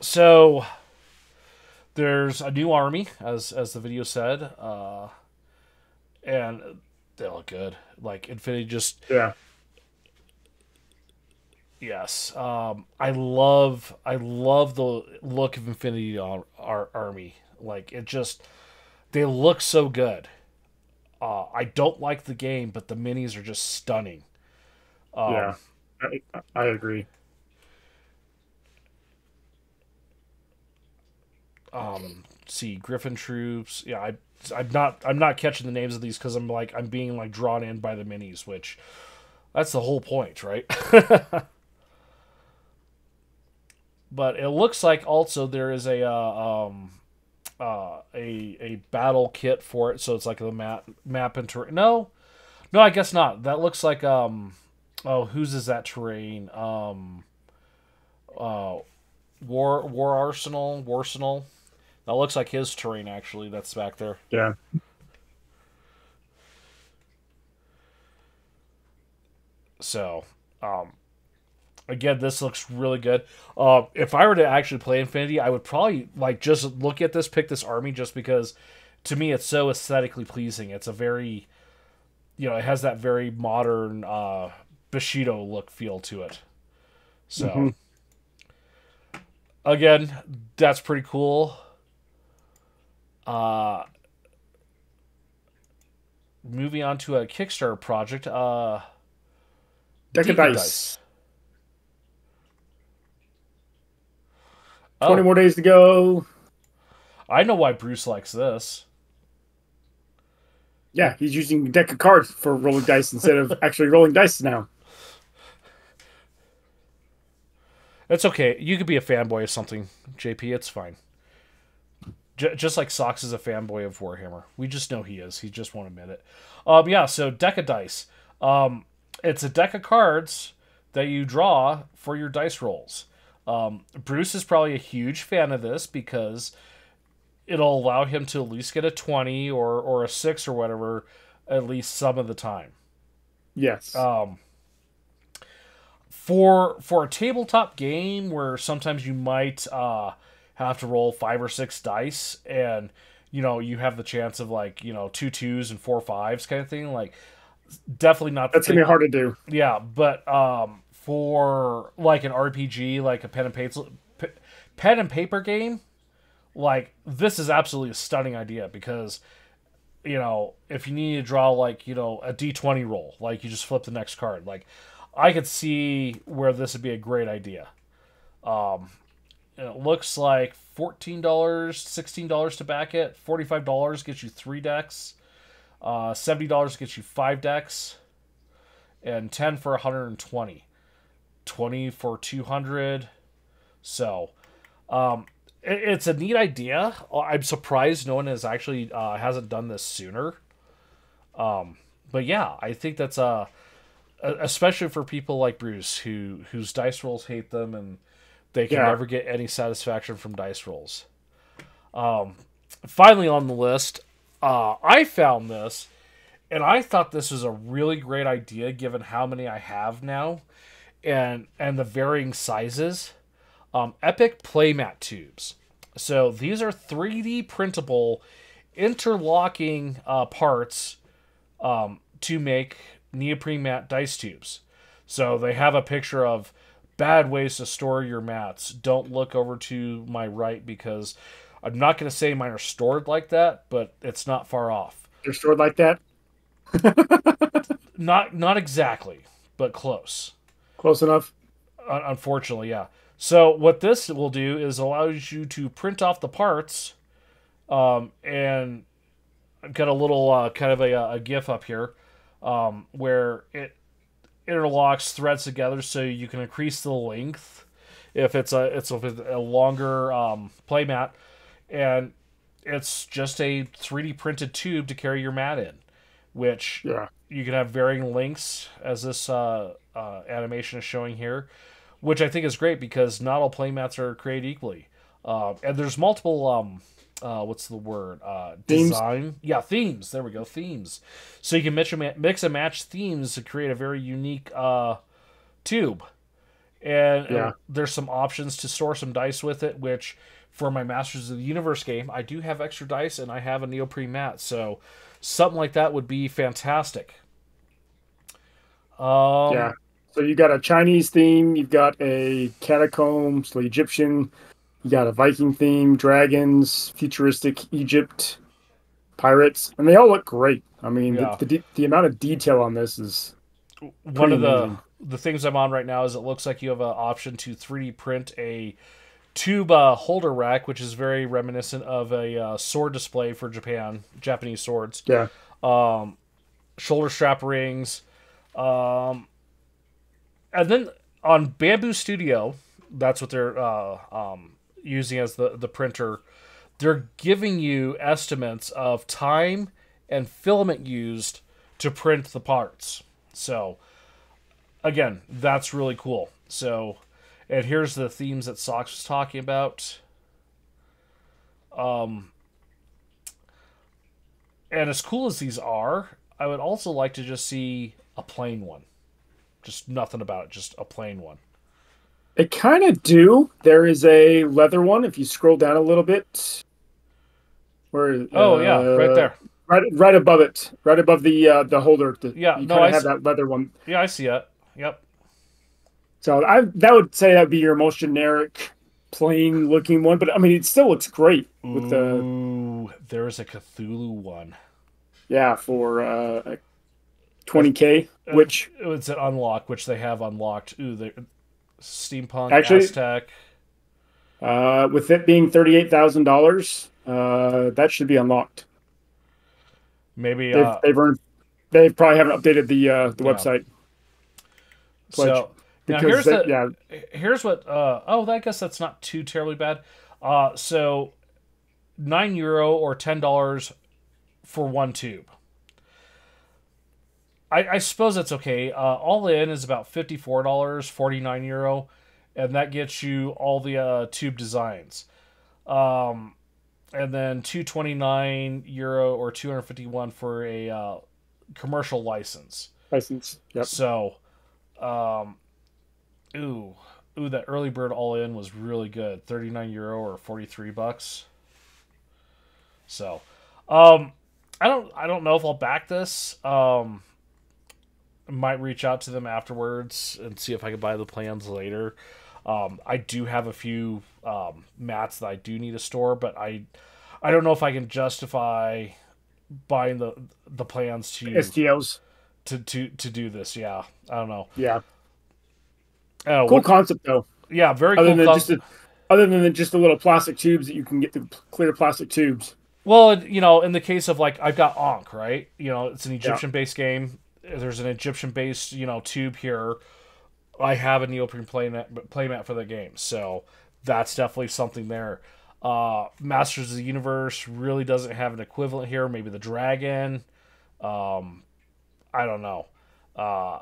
Speaker 1: so there's a new army, as as the video said, uh, and they look good. Like Infinity just
Speaker 6: Yeah.
Speaker 1: Yes, um, I love I love the look of Infinity Ar- Ar- Army. Like it just they look so good. Uh, I don't like the game, but the minis are just stunning. Um,
Speaker 6: yeah. I, I agree.
Speaker 1: Um see griffin troops. Yeah i i'm not i'm not catching the names of these because i'm like i'm being like drawn in by the minis which that's the whole point right? But it looks like also there is a uh, um uh a a battle kit for it. So it's like the map map and terrain. No no i guess not. That looks like um oh whose is that terrain? Um uh war war arsenal war arsenal that looks like his terrain, actually. That's back there.
Speaker 6: Yeah.
Speaker 1: So, um, again, this looks really good. Uh, if I were to actually play Infinity, I would probably like just look at this, pick this army, just because to me it's so aesthetically pleasing. It's a very, you know, it has that very modern uh, Bushido look feel to it. So,
Speaker 6: Mhm.
Speaker 1: again, that's pretty cool. Uh, moving on to a Kickstarter project. Uh,
Speaker 6: Deck of dice.
Speaker 1: Oh,
Speaker 6: 20 more days to go.
Speaker 1: I know why Bruce likes this.
Speaker 6: Yeah, he's using a deck of cards for rolling dice instead of actually rolling dice now.
Speaker 1: It's okay. You could be a fanboy of something, JP. It's fine. J- just like Sox is a fanboy of Warhammer. We just know he is. He just won't admit it. Um, yeah. So deck of dice. Um, it's a deck of cards that you draw for your dice rolls. Um, Bruce is probably a huge fan of this because it'll allow him to at least get a twenty or or a six or whatever at least some of the time.
Speaker 6: Yes.
Speaker 1: um, for for a tabletop game where sometimes you might uh, have to roll five or six dice and you know you have the chance of like you know two twos and four fives kind of thing like definitely not
Speaker 6: That's going to be hard to do.
Speaker 1: yeah, but um, for like an RPG, like a pen and paper, pen and paper game, like this is absolutely a stunning idea because you know if you need to draw like you know a D twenty roll, like you just flip the next card. Like I could see where this would be a great idea. Um, it looks like fourteen dollars, sixteen dollars to back it. Forty five dollars gets you three decks. Uh, seventy dollars gets you five decks, and ten for hundred and twenty. Twenty for two hundred. So, um, it, it's a neat idea. I'm surprised no one has actually uh, hasn't done this sooner. Um, but yeah, I think that's uh, e- especially for people like Bruce who whose dice rolls hate them and they can
Speaker 6: Yeah.
Speaker 1: never get any satisfaction from dice rolls. Um, finally on the list, uh, I found this, and I thought this was a really great idea given how many I have now, and and the varying sizes. Um, Epic playmat tubes. So these are 3D printable, interlocking uh, parts um, to make neoprene mat dice tubes. So they have a picture of bad ways to store your mats. Don't look over to my right because I'm not going to say mine are stored like that, but it's not far off.
Speaker 6: They're stored like that.
Speaker 1: not not exactly, but close.
Speaker 6: Close enough.
Speaker 1: Un- unfortunately, yeah. So what this will do is allows you to print off the parts, um, and I've got a little uh, kind of a, a GIF up here, um, where it interlocks threads together so you can increase the length if it's a it's a, a longer um, playmat, and it's just a 3D printed tube to carry your mat in, which
Speaker 6: Yeah.
Speaker 1: you can have varying lengths as this uh, uh, animation is showing here, which I think is great because not all playmats are created equally. Uh, and there's multiple um, uh, what's the word? Uh,
Speaker 6: Themes?
Speaker 1: design. Yeah, themes. There we go. Themes. So you can mix and, ma- mix and match themes to create a very unique uh, tube. And
Speaker 6: Yeah.
Speaker 1: there's some options to store some dice with it, which for my Masters of the Universe game, I do have extra dice and I have a neoprene mat. So something like that would be fantastic. Um,
Speaker 6: yeah. So you got a Chinese theme, you've got a catacombs, the Egyptian, you got a Viking theme, dragons, futuristic Egypt, pirates, and they all look great. I mean,
Speaker 1: Yeah.
Speaker 6: the, the de- the amount of detail on this is
Speaker 1: one of the
Speaker 6: amazing.
Speaker 1: the things I'm on right now is it looks like you have an option to 3D print a tube uh, holder rack, which is very reminiscent of a uh, sword display for Japan, Japanese swords.
Speaker 6: yeah,
Speaker 1: Um, shoulder strap rings, um, and then on Bambu Studio, that's what they're uh, um, using as the the printer. They're giving you estimates of time and filament used to print the parts. So, again, that's really cool. So, and here's the themes that Sox was talking about. Um, and as cool as these are, I would also like to just see a plain one. Just nothing about it, just a plain one.
Speaker 6: They kind of do. There is a leather one if you scroll down a little bit. Where?
Speaker 1: Oh yeah, right
Speaker 6: uh,
Speaker 1: there.
Speaker 6: right, right above it, right above the uh, the holder. The,
Speaker 1: Yeah,
Speaker 6: you
Speaker 1: no, I
Speaker 6: have
Speaker 1: s-
Speaker 6: that leather one.
Speaker 1: Yeah, I see it. Yep.
Speaker 6: So I that would say that would be your most generic, plain looking one. But I mean, it still looks great with the
Speaker 1: Ooh, there's a Cthulhu one.
Speaker 6: yeah for uh, 20k, which
Speaker 1: It's an unlock, which they have unlocked. Ooh, they steampunk,
Speaker 6: Actually-
Speaker 1: Aztec.
Speaker 6: uh, with it being thirty eight thousand dollars, uh, that should be unlocked.
Speaker 1: Maybe
Speaker 6: They've,
Speaker 1: uh,
Speaker 6: they've earned. They probably haven't updated the uh, the
Speaker 1: Yeah.
Speaker 6: website
Speaker 1: so. Now here's
Speaker 6: they-
Speaker 1: the
Speaker 6: yeah
Speaker 1: here's what uh oh I guess that's not too terribly bad. Uh so nine euro or ten dollars for one tube. I, I suppose that's okay. Uh, all in is about fifty four dollars, forty nine euro, and that gets you all the uh, tube designs. Um, and then two twenty nine euro or two hundred fifty one for a uh, commercial license.
Speaker 6: license. Yep.
Speaker 1: So, um, ooh, ooh, that early bird all in was really good. Thirty nine euro or forty three bucks. So, um, I don't, I don't know if I'll back this. Um, might reach out to them afterwards and see if I can buy the plans later. Um, I do have a few um, mats that I do need to store, but I, I don't know if I can justify buying the the plans to
Speaker 6: STLs.
Speaker 1: to to to do this. Yeah, I don't know.
Speaker 6: Yeah.
Speaker 1: Oh,
Speaker 6: Cool
Speaker 1: what-
Speaker 6: concept though.
Speaker 1: yeah, very
Speaker 6: Other
Speaker 1: cool.
Speaker 6: than just a, other than just the little plastic tubes that you can get the clear plastic tubes.
Speaker 1: well, you know, in the case of like I've got Ankh, right? You know, it's an Egyptian-based game. There's an Egyptian-based you know tube here. I have a neoprene playmat playmat for the game, so that's definitely something there. Uh, Masters of the Universe really doesn't have an equivalent here. Maybe the Dragon. Um, I don't know. Uh,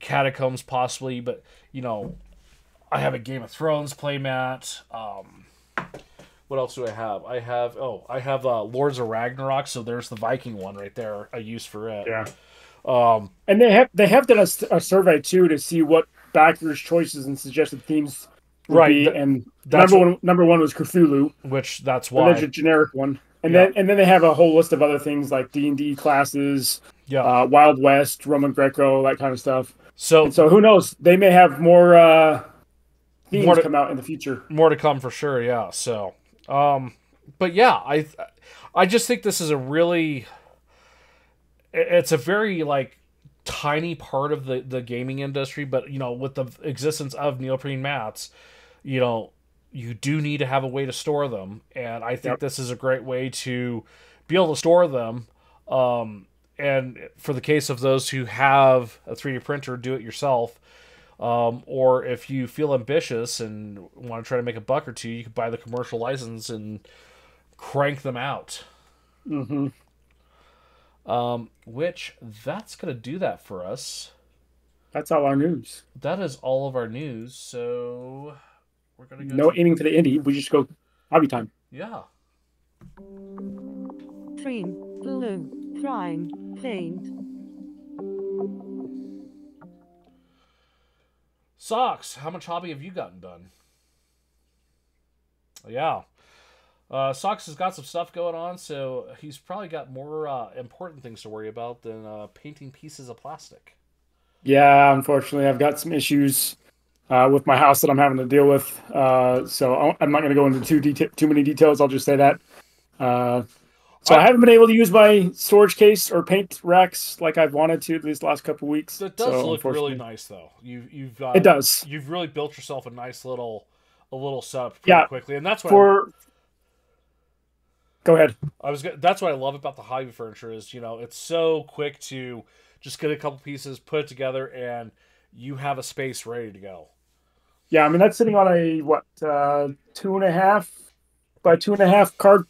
Speaker 1: Catacombs possibly, but you know, I have a Game of Thrones playmat. Um, what else do I have? I have oh, I have uh, Lords of Ragnarok. So there's the Viking one right there. I use for it.
Speaker 6: Yeah.
Speaker 1: Um,
Speaker 6: And they have they have done a survey too to see what backers' choices and suggested themes would
Speaker 1: Right,
Speaker 6: be,
Speaker 1: th-
Speaker 6: and number one number one was Cthulhu,
Speaker 1: which that's why.
Speaker 6: a generic one. And
Speaker 1: Yeah.
Speaker 6: then and then they have a whole list of other things like D and D classes,
Speaker 1: Yeah.
Speaker 6: uh, Wild West, Roman Greco, that kind of stuff.
Speaker 1: so
Speaker 6: And so who knows? They may have more uh, themes
Speaker 1: More to-
Speaker 6: come out in the future.
Speaker 1: more to come for sure yeah so um but yeah i i just think this is a really it's a very like tiny part of the the gaming industry, but you know, with the existence of neoprene mats, you know, you do need to have a way to store them, and I think
Speaker 6: Yep.
Speaker 1: this is a great way to be able to store them. Um, and for the case of those who have a 3D printer, do it yourself. Um, or if you feel ambitious and want to try to make a buck or two, you could buy the commercial license and crank them out.
Speaker 6: hmm
Speaker 1: Um, which that's gonna do that for us.
Speaker 6: That's all our news.
Speaker 1: That is all of our news. So we're gonna go.
Speaker 6: No
Speaker 1: to-
Speaker 6: aiming for the indie. We just go hobby time.
Speaker 1: yeah.
Speaker 8: Cream, blue, prime, paint.
Speaker 1: Socks. How much hobby have you gotten done? Yeah. Uh, Socks has got some stuff going on, so he's probably got more uh, important things to worry about than uh, painting pieces of plastic.
Speaker 6: Yeah, unfortunately, I've got some issues uh, with my house that I'm having to deal with. Uh, so I- I'm not going to go into too deta- too many details. I'll just say that. Uh, so I haven't been able to use my storage case or paint racks like I've wanted to these last couple weeks.
Speaker 1: It does
Speaker 6: So,
Speaker 1: look really nice, though. You, you've
Speaker 6: It does.
Speaker 1: You've really built yourself a nice little a little setup pretty
Speaker 6: Yeah.
Speaker 1: quickly, and that's what
Speaker 6: For go ahead.
Speaker 1: I was. That's what I love about the hobby furniture is you know it's so quick to just get a couple pieces, put it together, and you have a space ready to go.
Speaker 6: Yeah, I mean that's sitting on a what uh, two and a half by two and a half card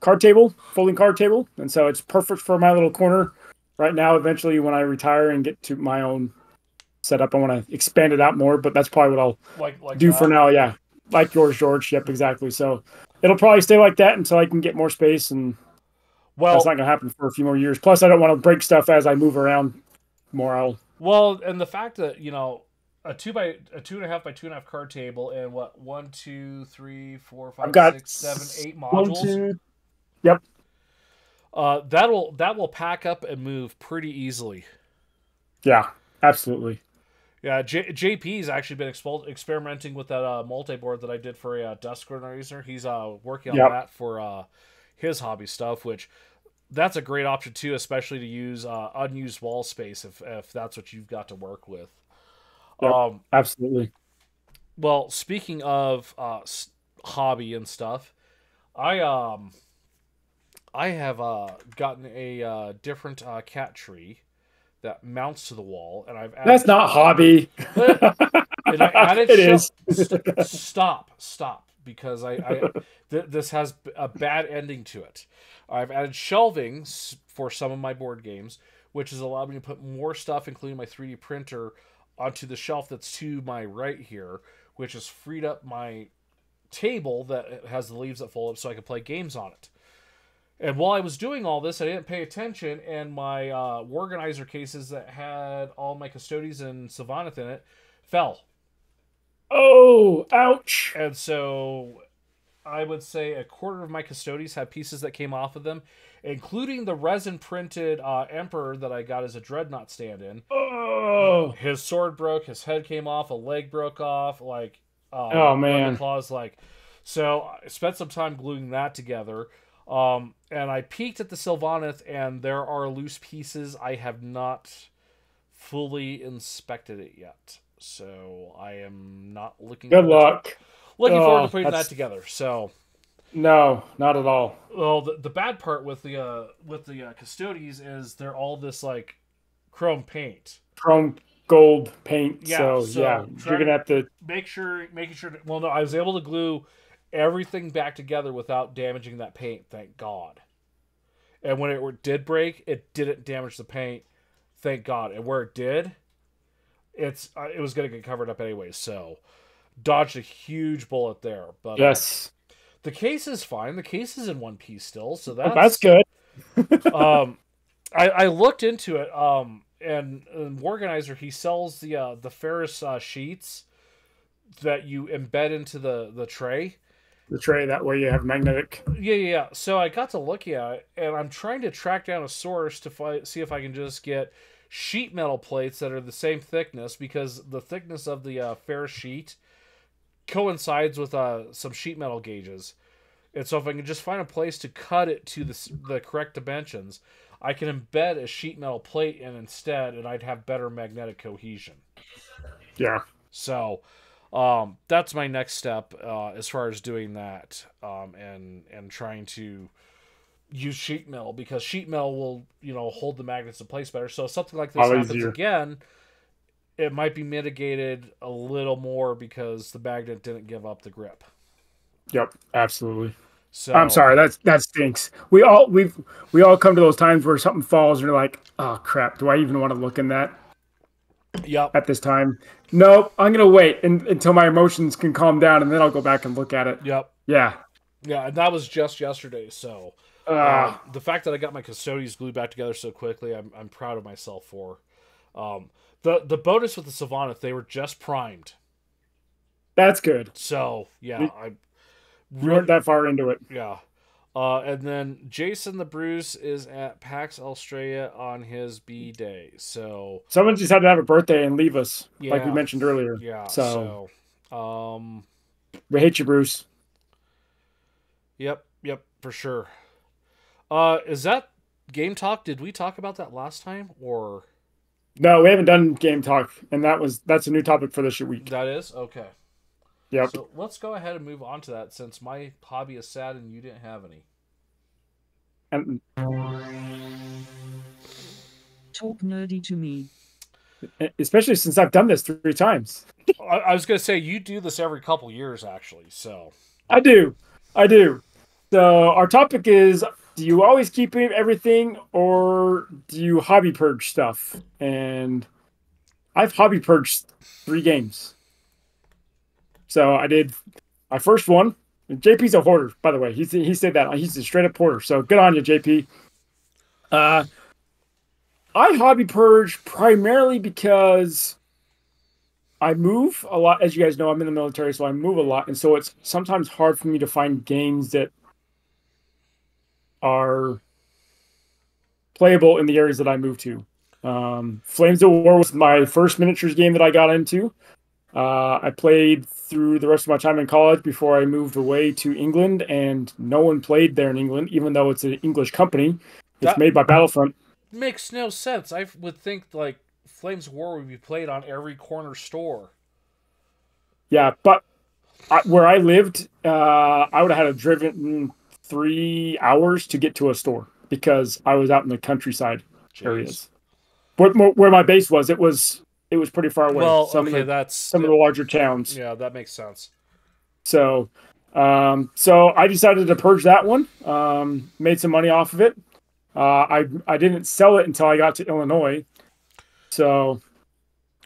Speaker 6: card table, folding card table, and so it's perfect for my little corner right now. Eventually, when I retire and get to my own setup, I want to expand it out more, but that's probably what I'll
Speaker 1: Like like
Speaker 6: do
Speaker 1: that.
Speaker 6: for now. Yeah, like yours, George. Yep, exactly. So it'll probably stay like that until I can get more space, and
Speaker 1: Well,
Speaker 6: that's not going to happen for a few more years. Plus, I don't want to break stuff as I move around more. I'll
Speaker 1: well, and the fact that you know a two by a two and a half by two and a half card table and what one two three four five
Speaker 6: I've got
Speaker 1: six seven eight
Speaker 6: one,
Speaker 1: modules.
Speaker 6: two,
Speaker 1: Uh, that'll that will pack up and move pretty easily.
Speaker 6: yeah, absolutely.
Speaker 1: Yeah, J- JP's actually been expo- experimenting with that uh, multi-board that I did for a uh, desk organizer. He's uh, working on
Speaker 6: Yep.
Speaker 1: that for uh, his hobby stuff, which that's a great option too, especially to use uh, unused wall space if if that's what you've got to work with.
Speaker 6: Yep.
Speaker 1: Um,
Speaker 6: Absolutely.
Speaker 1: well, speaking of uh, s- hobby and stuff, I um I have uh, gotten a uh, different uh, cat tree that mounts to the wall, and I've added
Speaker 6: That's not hobby.
Speaker 1: and I added
Speaker 6: It is.
Speaker 1: st- stop, stop, because I, I th- this has a bad ending to it. I've added shelving for some of my board games, which has allowed me to put more stuff, including my 3D printer, onto the shelf that's to my right here, which has freed up my table that has the leaves that fold up so I can play games on it. And while I was doing all this, I didn't pay attention, and my uh, organizer cases that had all my Custodes and Sylvaneth in it fell.
Speaker 6: Oh, ouch.
Speaker 1: And so I would say a quarter of my Custodes had pieces that came off of them, including the resin printed uh, Emperor that I got as a Dreadnought stand in.
Speaker 6: Oh,
Speaker 1: His sword broke, his head came off, a leg broke off, like uh,
Speaker 6: Oh,
Speaker 1: one of the
Speaker 6: man.
Speaker 1: claws like. So I spent some time gluing that together. Um, and I peeked at the Sylvaneth, and there are loose pieces. I have not fully inspected it yet, so I am not looking.
Speaker 6: good
Speaker 1: forward to-
Speaker 6: luck.
Speaker 1: looking forward to
Speaker 6: Oh,
Speaker 1: putting that together. So,
Speaker 6: No, not at all.
Speaker 1: well, the, the bad part with the uh, with the uh, Custodes is they're all this like chrome paint.
Speaker 6: Chrome gold paint.
Speaker 1: Yeah,
Speaker 6: so,
Speaker 1: so
Speaker 6: yeah, you're gonna have to.
Speaker 1: Make sure, making sure. Well, no, I was able to glue everything back together without damaging that paint. Thank God. And when it did break, it didn't damage the paint. Thank God. And where it did, it's uh, it was gonna get covered up anyway. So, dodged a huge bullet there. But uh,
Speaker 6: Yes,
Speaker 1: the case is fine. The case is in one piece still, so that's
Speaker 6: that's good.
Speaker 1: um, I, I looked into it. Um, and, and organizer he sells the uh, the ferrous uh, sheets that you embed into the the tray.
Speaker 6: The tray that way you have magnetic.
Speaker 1: Yeah, yeah. yeah. So I got to look at it, and I'm trying to track down a source to fi- see if I can just get sheet metal plates that are the same thickness because the thickness of the uh, ferrous sheet coincides with uh, some sheet metal gauges. And so if I can just find a place to cut it to the, the correct dimensions, I can embed a sheet metal plate in instead, and I'd have better magnetic cohesion.
Speaker 6: Yeah.
Speaker 1: So um, that's my next step uh, as far as doing that um, and and trying to use sheet metal because sheet metal will you know hold the magnets in place better. So if something like this
Speaker 6: All
Speaker 1: happens
Speaker 6: easier.
Speaker 1: again, it might be mitigated a little more because the magnet didn't give up the grip.
Speaker 6: Yep. Absolutely.
Speaker 1: So
Speaker 6: I'm sorry. That's that stinks. We all we've we all come to those times where something falls and you're like, oh crap, do I even want to look in that
Speaker 1: Yep.
Speaker 6: at this time? Nope. I'm gonna wait in, until my emotions can calm down and then I'll go back and look at it.
Speaker 1: Yep.
Speaker 6: Yeah.
Speaker 1: Yeah, and that was just yesterday. So
Speaker 6: Uh,
Speaker 1: um, the fact that I got my Custodes glued back together so quickly, I'm I'm proud of myself for. Um, the the bonus with the Sylvaneth, they were just primed.
Speaker 6: that's good.
Speaker 1: So yeah, I
Speaker 6: We weren't that far into it.
Speaker 1: yeah. Uh, and then Jason the Bruce is at PAX Australia on his B day. So
Speaker 6: Someone just had to have a birthday and leave us, like we mentioned earlier.
Speaker 1: yeah.
Speaker 6: So,
Speaker 1: So, um,
Speaker 6: we hate you, Bruce.
Speaker 1: yep, yep, for sure. Uh, is that game talk? Did we talk about that last time, or
Speaker 6: No, we haven't done game talk, and that was that's a new topic for this week.
Speaker 1: that is okay?
Speaker 6: Yep.
Speaker 1: So let's go ahead and move on to that since my hobby is sad and you didn't have any.
Speaker 6: And
Speaker 8: Talk nerdy to me.
Speaker 6: especially since I've done this three times.
Speaker 1: I, I was gonna say you do this every couple years, actually. So
Speaker 6: I do. I do. So our topic is do you always keep everything or do you hobby purge stuff? And I've hobby purged three games. So I did my first one. and JP's a hoarder, by the way. He he said that he's a straight up hoarder. So good on you, JP. Uh, I hobby purge primarily because I move a lot. As you guys know, I'm in the military, so I move a lot, and so it's sometimes hard for me to find games that are playable in the areas that I move to. Um, Flames of War was my first miniatures game that I got into. Uh, I played through the rest of my time in college before I moved away to England, and no one played there in England, even though it's an English company. It's
Speaker 1: That-
Speaker 6: made by Battlefront.
Speaker 1: makes no sense. I would think like Flames of War would be played on every corner store.
Speaker 6: Yeah, but I, where I lived, uh, I would have had to driven three hours to get to a store because I was out in the countryside
Speaker 1: Jeez.
Speaker 6: areas. Where, where my base was, it was it was pretty far away.
Speaker 1: Well,
Speaker 6: some
Speaker 1: okay,
Speaker 6: of the,
Speaker 1: that's
Speaker 6: some of the larger towns.
Speaker 1: yeah, that makes sense.
Speaker 6: So, um, so I decided to purge that one. Um, made some money off of it. Uh, I I didn't sell it until I got to Illinois. So,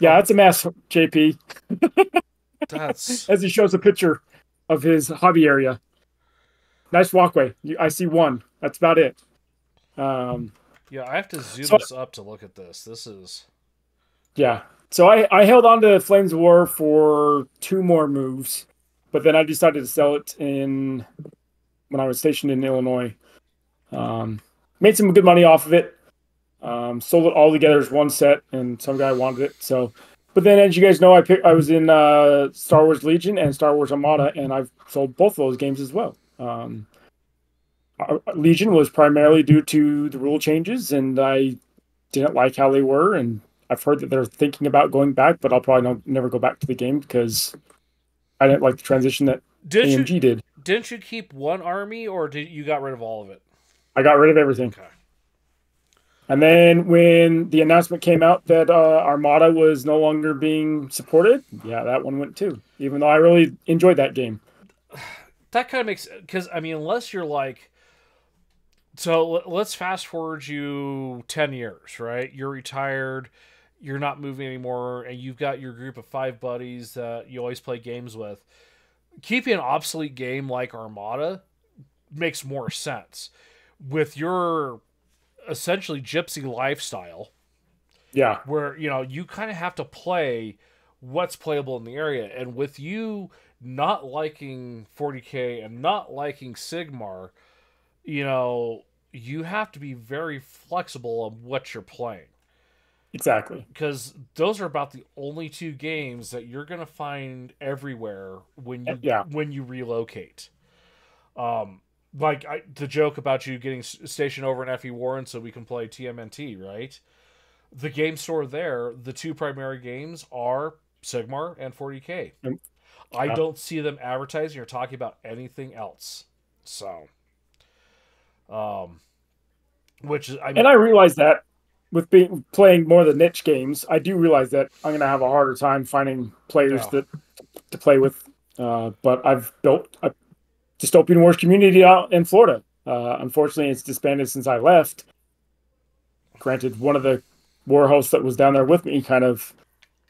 Speaker 6: yeah, that's a mess, JP.
Speaker 1: That's
Speaker 6: As he shows a picture of his hobby area. Nice walkway. I see one. That's about it. Um,
Speaker 1: yeah. I have to zoom
Speaker 6: So-
Speaker 1: this up to look at this. This is
Speaker 6: Yeah. So I, I held on to Flames of War for two more moves, but then I decided to sell it in when I was stationed in Illinois. Um, made some good money off of it. Um, sold it all together as one set, and some guy wanted it. So, but then as you guys know, I pick, I was in uh, Star Wars Legion and Star Wars Armada, and I've sold both of those games as well. Um, Legion was primarily due to the rule changes, and I didn't like how they were, and I've heard that they're thinking about going back, but I'll probably no, never go back to the game because I didn't like the transition that
Speaker 1: did
Speaker 6: AMG
Speaker 1: you
Speaker 6: did.
Speaker 1: didn't you keep one army or did you got rid of all of it?
Speaker 6: I got rid of everything.
Speaker 1: Okay.
Speaker 6: And then when the announcement came out that uh, Armada was no longer being supported, yeah, that one went too. Even though I really enjoyed that game.
Speaker 1: that kind of makes because I mean, unless you're like, so let's fast forward you ten years, right? You're retired, you're not moving anymore, and you've got your group of five buddies that you always play games with. Keeping an obsolete game like Armada makes more sense. With your essentially gypsy lifestyle
Speaker 6: Yeah,
Speaker 1: where you know you kind of have to play what's playable in the area. And with you not liking 40k and not liking sigmar you know you have to be very flexible on what you're playing
Speaker 6: exactly.
Speaker 1: because those are about the only two games that you're going to find everywhere when you
Speaker 6: Yeah.
Speaker 1: when you relocate um like I, the joke about you getting stationed over in FE Warren so we can play TMNT, right? The game store there, the two primary games are Sigmar and 40k.
Speaker 6: Yep.
Speaker 1: I
Speaker 6: Yeah.
Speaker 1: don't see them advertising or talking about anything else. So, um, which is I mean,
Speaker 6: And I realize that with being playing more of the niche games, I do realize that I'm going to have a harder time finding players
Speaker 1: Yeah.
Speaker 6: that to play with. Uh, but I've built a dystopian wars community out in Florida. Uh, unfortunately, it's disbanded since I left. Granted, one of the war hosts that was down there with me kind of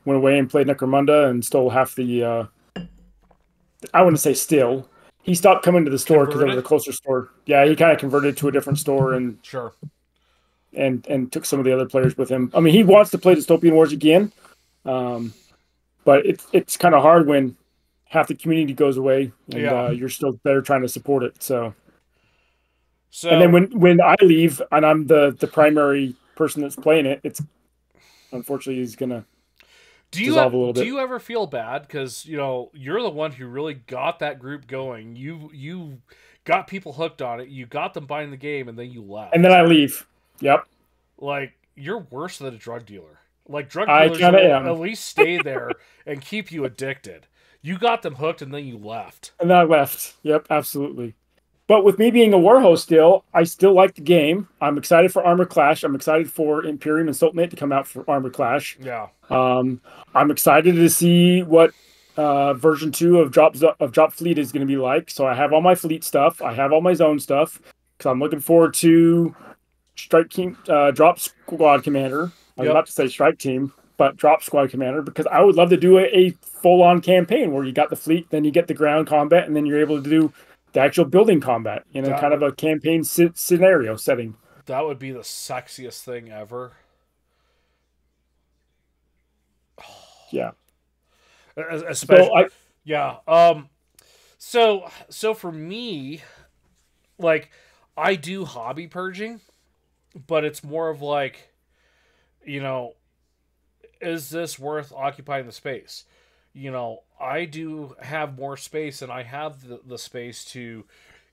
Speaker 6: went away and played Necromunda and stole half the. Uh, I wouldn't say still. He stopped coming to the store because it was a closer store. Yeah, he kind of converted to a different store and
Speaker 1: sure.
Speaker 6: And and took some of the other players with him. I mean, he wants to play Dystopian Wars again, um, but it's it's kind of hard when half the community goes away and
Speaker 1: Yeah.
Speaker 6: uh, you're still there trying to support it. So,
Speaker 1: So
Speaker 6: and then when when I leave and I'm the the primary person that's playing it, it's unfortunately he's gonna.
Speaker 1: do you
Speaker 6: dissolve a little bit.
Speaker 1: do you ever feel bad because you know you're the one who really got that group going? You you got people hooked on it. You got them buying the game, and then you left.
Speaker 6: And then I leave. Yep.
Speaker 1: like you're worse than a drug dealer. Like drug dealers at least stay there and keep you addicted. You got them hooked, and then you left.
Speaker 6: And then I left. Yep, absolutely. But with me being a war host still, I still like the game. I'm excited for Armor Clash. I'm excited for Imperium and Sultanate to come out for Armor Clash.
Speaker 1: Yeah,
Speaker 6: Um, I'm excited to see what uh, version two of Drop of Drop Fleet is going to be like. So I have all my fleet stuff. I have all my zone stuff because I'm looking forward to Strike Team uh, Drop Squad Commander. I was
Speaker 1: Yep.
Speaker 6: about to say Strike Team, but Drop Squad Commander because I would love to do a, a full on campaign where you got the fleet, then you get the ground combat, and then you're able to do the actual building combat in a
Speaker 1: That
Speaker 6: kind of a campaign sce- scenario setting.
Speaker 1: that would be the sexiest thing ever.
Speaker 6: Yeah.
Speaker 1: Especially,
Speaker 6: So I
Speaker 1: Yeah. Um so so for me like I do hobby purging, but it's more of like you know is this worth occupying the space? You know, I do have more space and I have the, the space to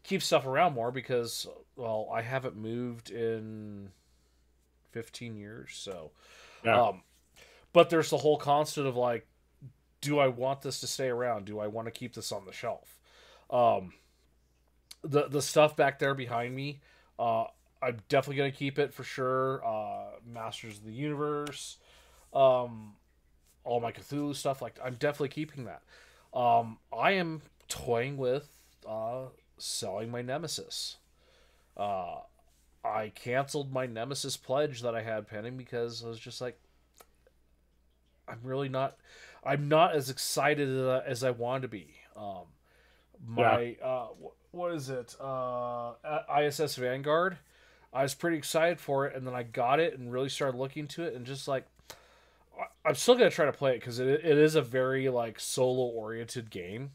Speaker 1: keep stuff around more because well, I haven't moved in 15 years, so
Speaker 6: Yeah.
Speaker 1: um but there's the whole constant of like do I want this to stay around? Do I want to keep this on the shelf? Um, the the stuff back there behind me, uh, I'm definitely gonna keep it for sure. Uh, Masters of the Universe, um, all my Cthulhu stuff. Like I'm definitely keeping that. Um, I am toying with uh, selling my Nemesis. Uh, I canceled my Nemesis pledge that I had pending because I was just like, I'm really not. I'm not as excited uh, as I want to be. Um, my uh, wh- what is it? Uh, ISS Vanguard. I was pretty excited for it, and then I got it and really started looking to it, and just like I'm still gonna try to play it because it, it is a very like solo oriented game,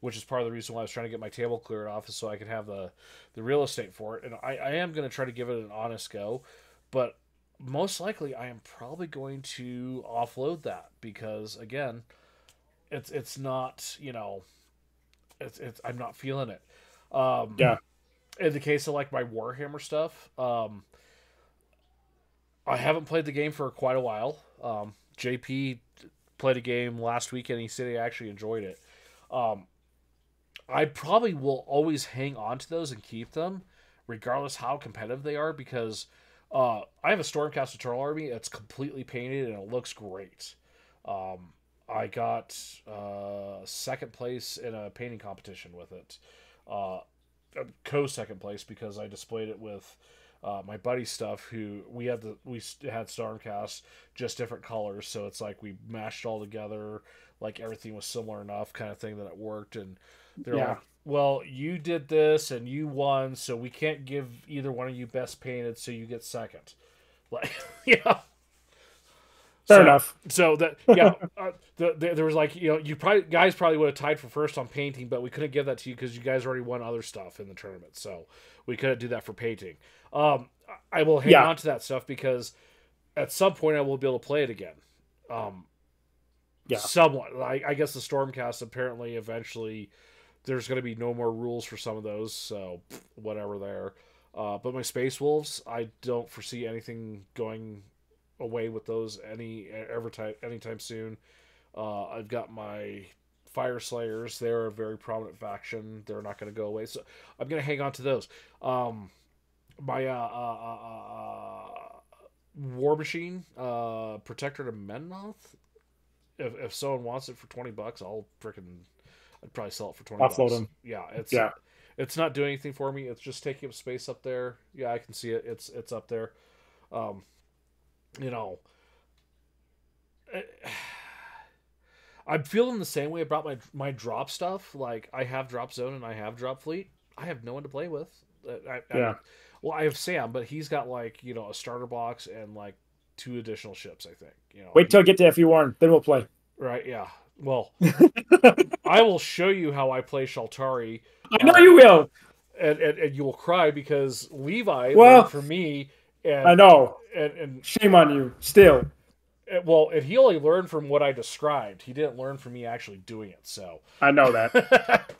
Speaker 1: which is part of the reason why I was trying to get my table cleared off, so I could have the the real estate for it, and I, I am gonna try to give it an honest go, but most likely I am probably going to offload that because again, it's it's not you know, it's it's I'm not feeling it. Um,
Speaker 6: Yeah.
Speaker 1: In the case of like my Warhammer stuff, um, I haven't played the game for quite a while. Um, JP played a game last weekend. and he said he actually enjoyed it. Um, I probably will always hang on to those and keep them, regardless how competitive they are, because uh, I have a Stormcast Eternal Army. It's completely painted and it looks great. Um, I got uh, second place in a painting competition with it. Uh, co second place because I displayed it with uh, my buddy stuff. Who we had the we had Stormcast, just different colors. So it's like we mashed all together, like everything was similar enough, kind of thing that it worked. And they're
Speaker 6: Yeah.
Speaker 1: like, "Well, you did this and you won, so we can't give either one of you best painted, so you get second. Like, yeah.
Speaker 6: Fair
Speaker 1: So-
Speaker 6: enough.
Speaker 1: so that yeah, uh, the, the, there was like you know you probably guys probably would have tied for first on painting, but we couldn't give that to you because you guys already won other stuff in the tournament, so we couldn't do that for painting. Um, I will hang
Speaker 6: Yeah.
Speaker 1: on to that stuff because at some point I will be able to play it again. Um,
Speaker 6: Yeah.
Speaker 1: somewhat. I, I guess the Stormcast apparently eventually there's going to be no more rules for some of those, so whatever there. Uh, but my Space Wolves, I don't foresee anything going away with those any ever time anytime soon. Uh, I've got my Fire Slayers. They're a very prominent faction. They're not going to go away, so I'm going to hang on to those. Um, my uh, uh, uh, uh, War Machine, uh, Protector to Menoth. If, if someone wants it for twenty bucks, I'll freaking. I'd probably sell it for twenty.
Speaker 6: Offload
Speaker 1: bucks.
Speaker 6: them.
Speaker 1: Yeah, it's
Speaker 6: Yeah.
Speaker 1: it's not doing anything for me. It's just taking up space up there. Yeah, I can see it. It's it's up there. Um, you know, I'm feeling the same way about my my drop stuff. Like I have drop zone and I have drop fleet. I have no one to play with. Uh, I, I,
Speaker 6: Yeah.
Speaker 1: well, I have Sam, but he's got like you know a starter box and like two additional ships. I think. You know.
Speaker 6: Wait till I get to FE Warren, then we'll play.
Speaker 1: Right. Yeah. Well, I will show you how I play Shaltari,
Speaker 6: I know you will.
Speaker 1: and, and, and you will cry because Levi
Speaker 6: Well-
Speaker 1: from me, and
Speaker 6: I know.
Speaker 1: and, and
Speaker 6: Shame on you. Still.
Speaker 1: Uh, Well, and he only learned from what I described. He didn't learn from me actually doing it. So
Speaker 6: I know that.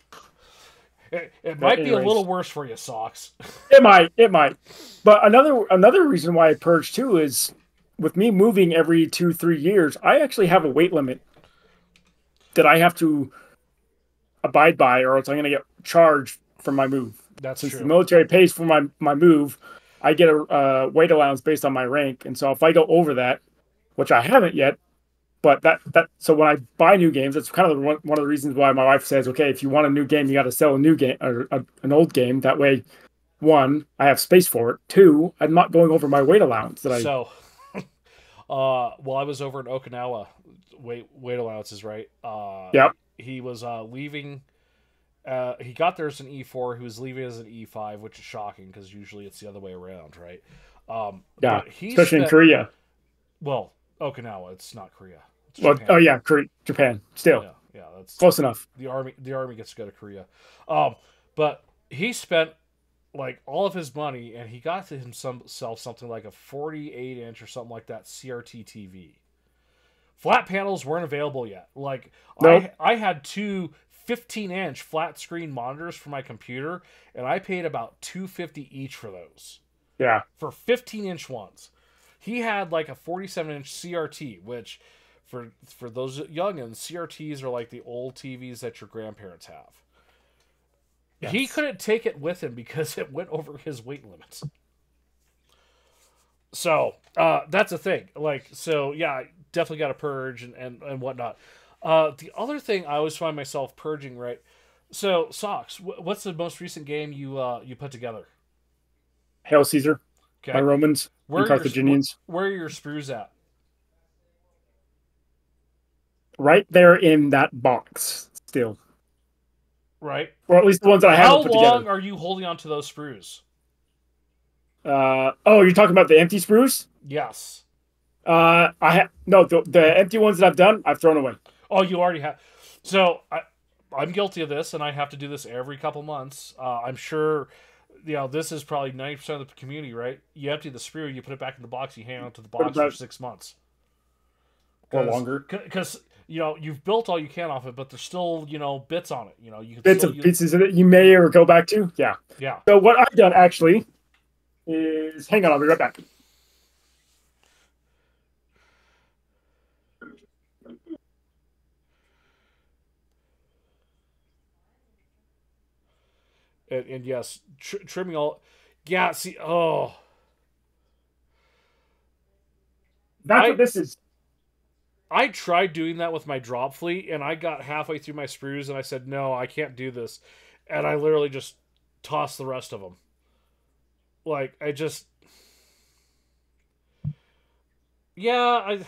Speaker 1: it, it might be a little worse for you, socks.
Speaker 6: It might, it might. But another another reason why I purge too is with me moving every two, three years, I actually have a weight limit that I have to abide by, or else I'm gonna get charged for my move.
Speaker 1: That's
Speaker 6: Since
Speaker 1: true.
Speaker 6: the military pays for my my move, I get a uh, weight allowance based on my rank, and so if I go over that, which I haven't yet, but that that so when I buy new games, that's kind of the one, one of the reasons why my wife says, okay, if you want a new game, you got to sell a new game or a, an old game. That way, one, I have space for it. Two, I'm not going over my weight allowance that I.
Speaker 1: So, uh, while I was over in Okinawa, weight weight allowances, right? Uh,
Speaker 6: Yep.
Speaker 1: He was uh, leaving. Uh, he got there as an E four. He was leaving as an E five, which is shocking because usually it's the other way around, right? Um,
Speaker 6: yeah, especially in Korea.
Speaker 1: Well, Okinawa, it's not Korea. It's
Speaker 6: Well, oh yeah, Korea, Japan. Still
Speaker 1: yeah, yeah. That's
Speaker 6: close enough.
Speaker 1: the army the army gets to go to Korea. Um, but he spent like all of his money and he got to himself something like a 48 inch or something like that CRT TV. Flat panels weren't available yet. Like
Speaker 6: Nope.
Speaker 1: I I had two 15 inch flat screen monitors for my computer and I paid about 250 each for those
Speaker 6: Yeah,
Speaker 1: for 15 inch ones. He had like a 47 inch CRT, which for for those youngins, CRTs are like the old TVs that your grandparents have. He couldn't take it with him because it went over his weight limits. So uh, that's a thing. Like, so yeah, definitely got to purge and, and, and whatnot. Uh, the other thing I always find myself purging, right? So, socks. wh- What's the most recent game you uh, you put together?
Speaker 6: Hail Caesar,
Speaker 1: Okay,
Speaker 6: my Romans
Speaker 1: Where
Speaker 6: and
Speaker 1: are your-
Speaker 6: Carthaginians,
Speaker 1: where are your sprues at?
Speaker 6: right there in that box. Still,
Speaker 1: Right.
Speaker 6: or at least the ones that I haven't put
Speaker 1: long
Speaker 6: together.
Speaker 1: are you holding on to those sprues?
Speaker 6: Uh, oh, you're talking about the empty sprues?
Speaker 1: Yes.
Speaker 6: Uh, I have no the, the empty ones that I've done. I've thrown away.
Speaker 1: Oh, you already have. So I, I'm guilty of this, and I have to do this every couple months. Uh, I'm sure, you know, this is probably ninety percent of the community, right? You empty the sprue, you put it back in the box, you hang on to the box for six months
Speaker 6: Or longer.
Speaker 1: because you know you've built all you can off it, but there's still you know bits on it. You know, you can
Speaker 6: Bits
Speaker 1: still
Speaker 6: of pieces that you may or go back to. Yeah.
Speaker 1: yeah.
Speaker 6: So what I've done actually is hang on, I'll be right back.
Speaker 1: And, and yes, tr- trimming all. Yeah, see, oh,
Speaker 6: That's
Speaker 1: I-
Speaker 6: what this is.
Speaker 1: I tried doing that with my drop fleet, and I got halfway through my sprues, and I said, "No, I can't do this," and I literally just tossed the rest of them. Like I just, yeah, I,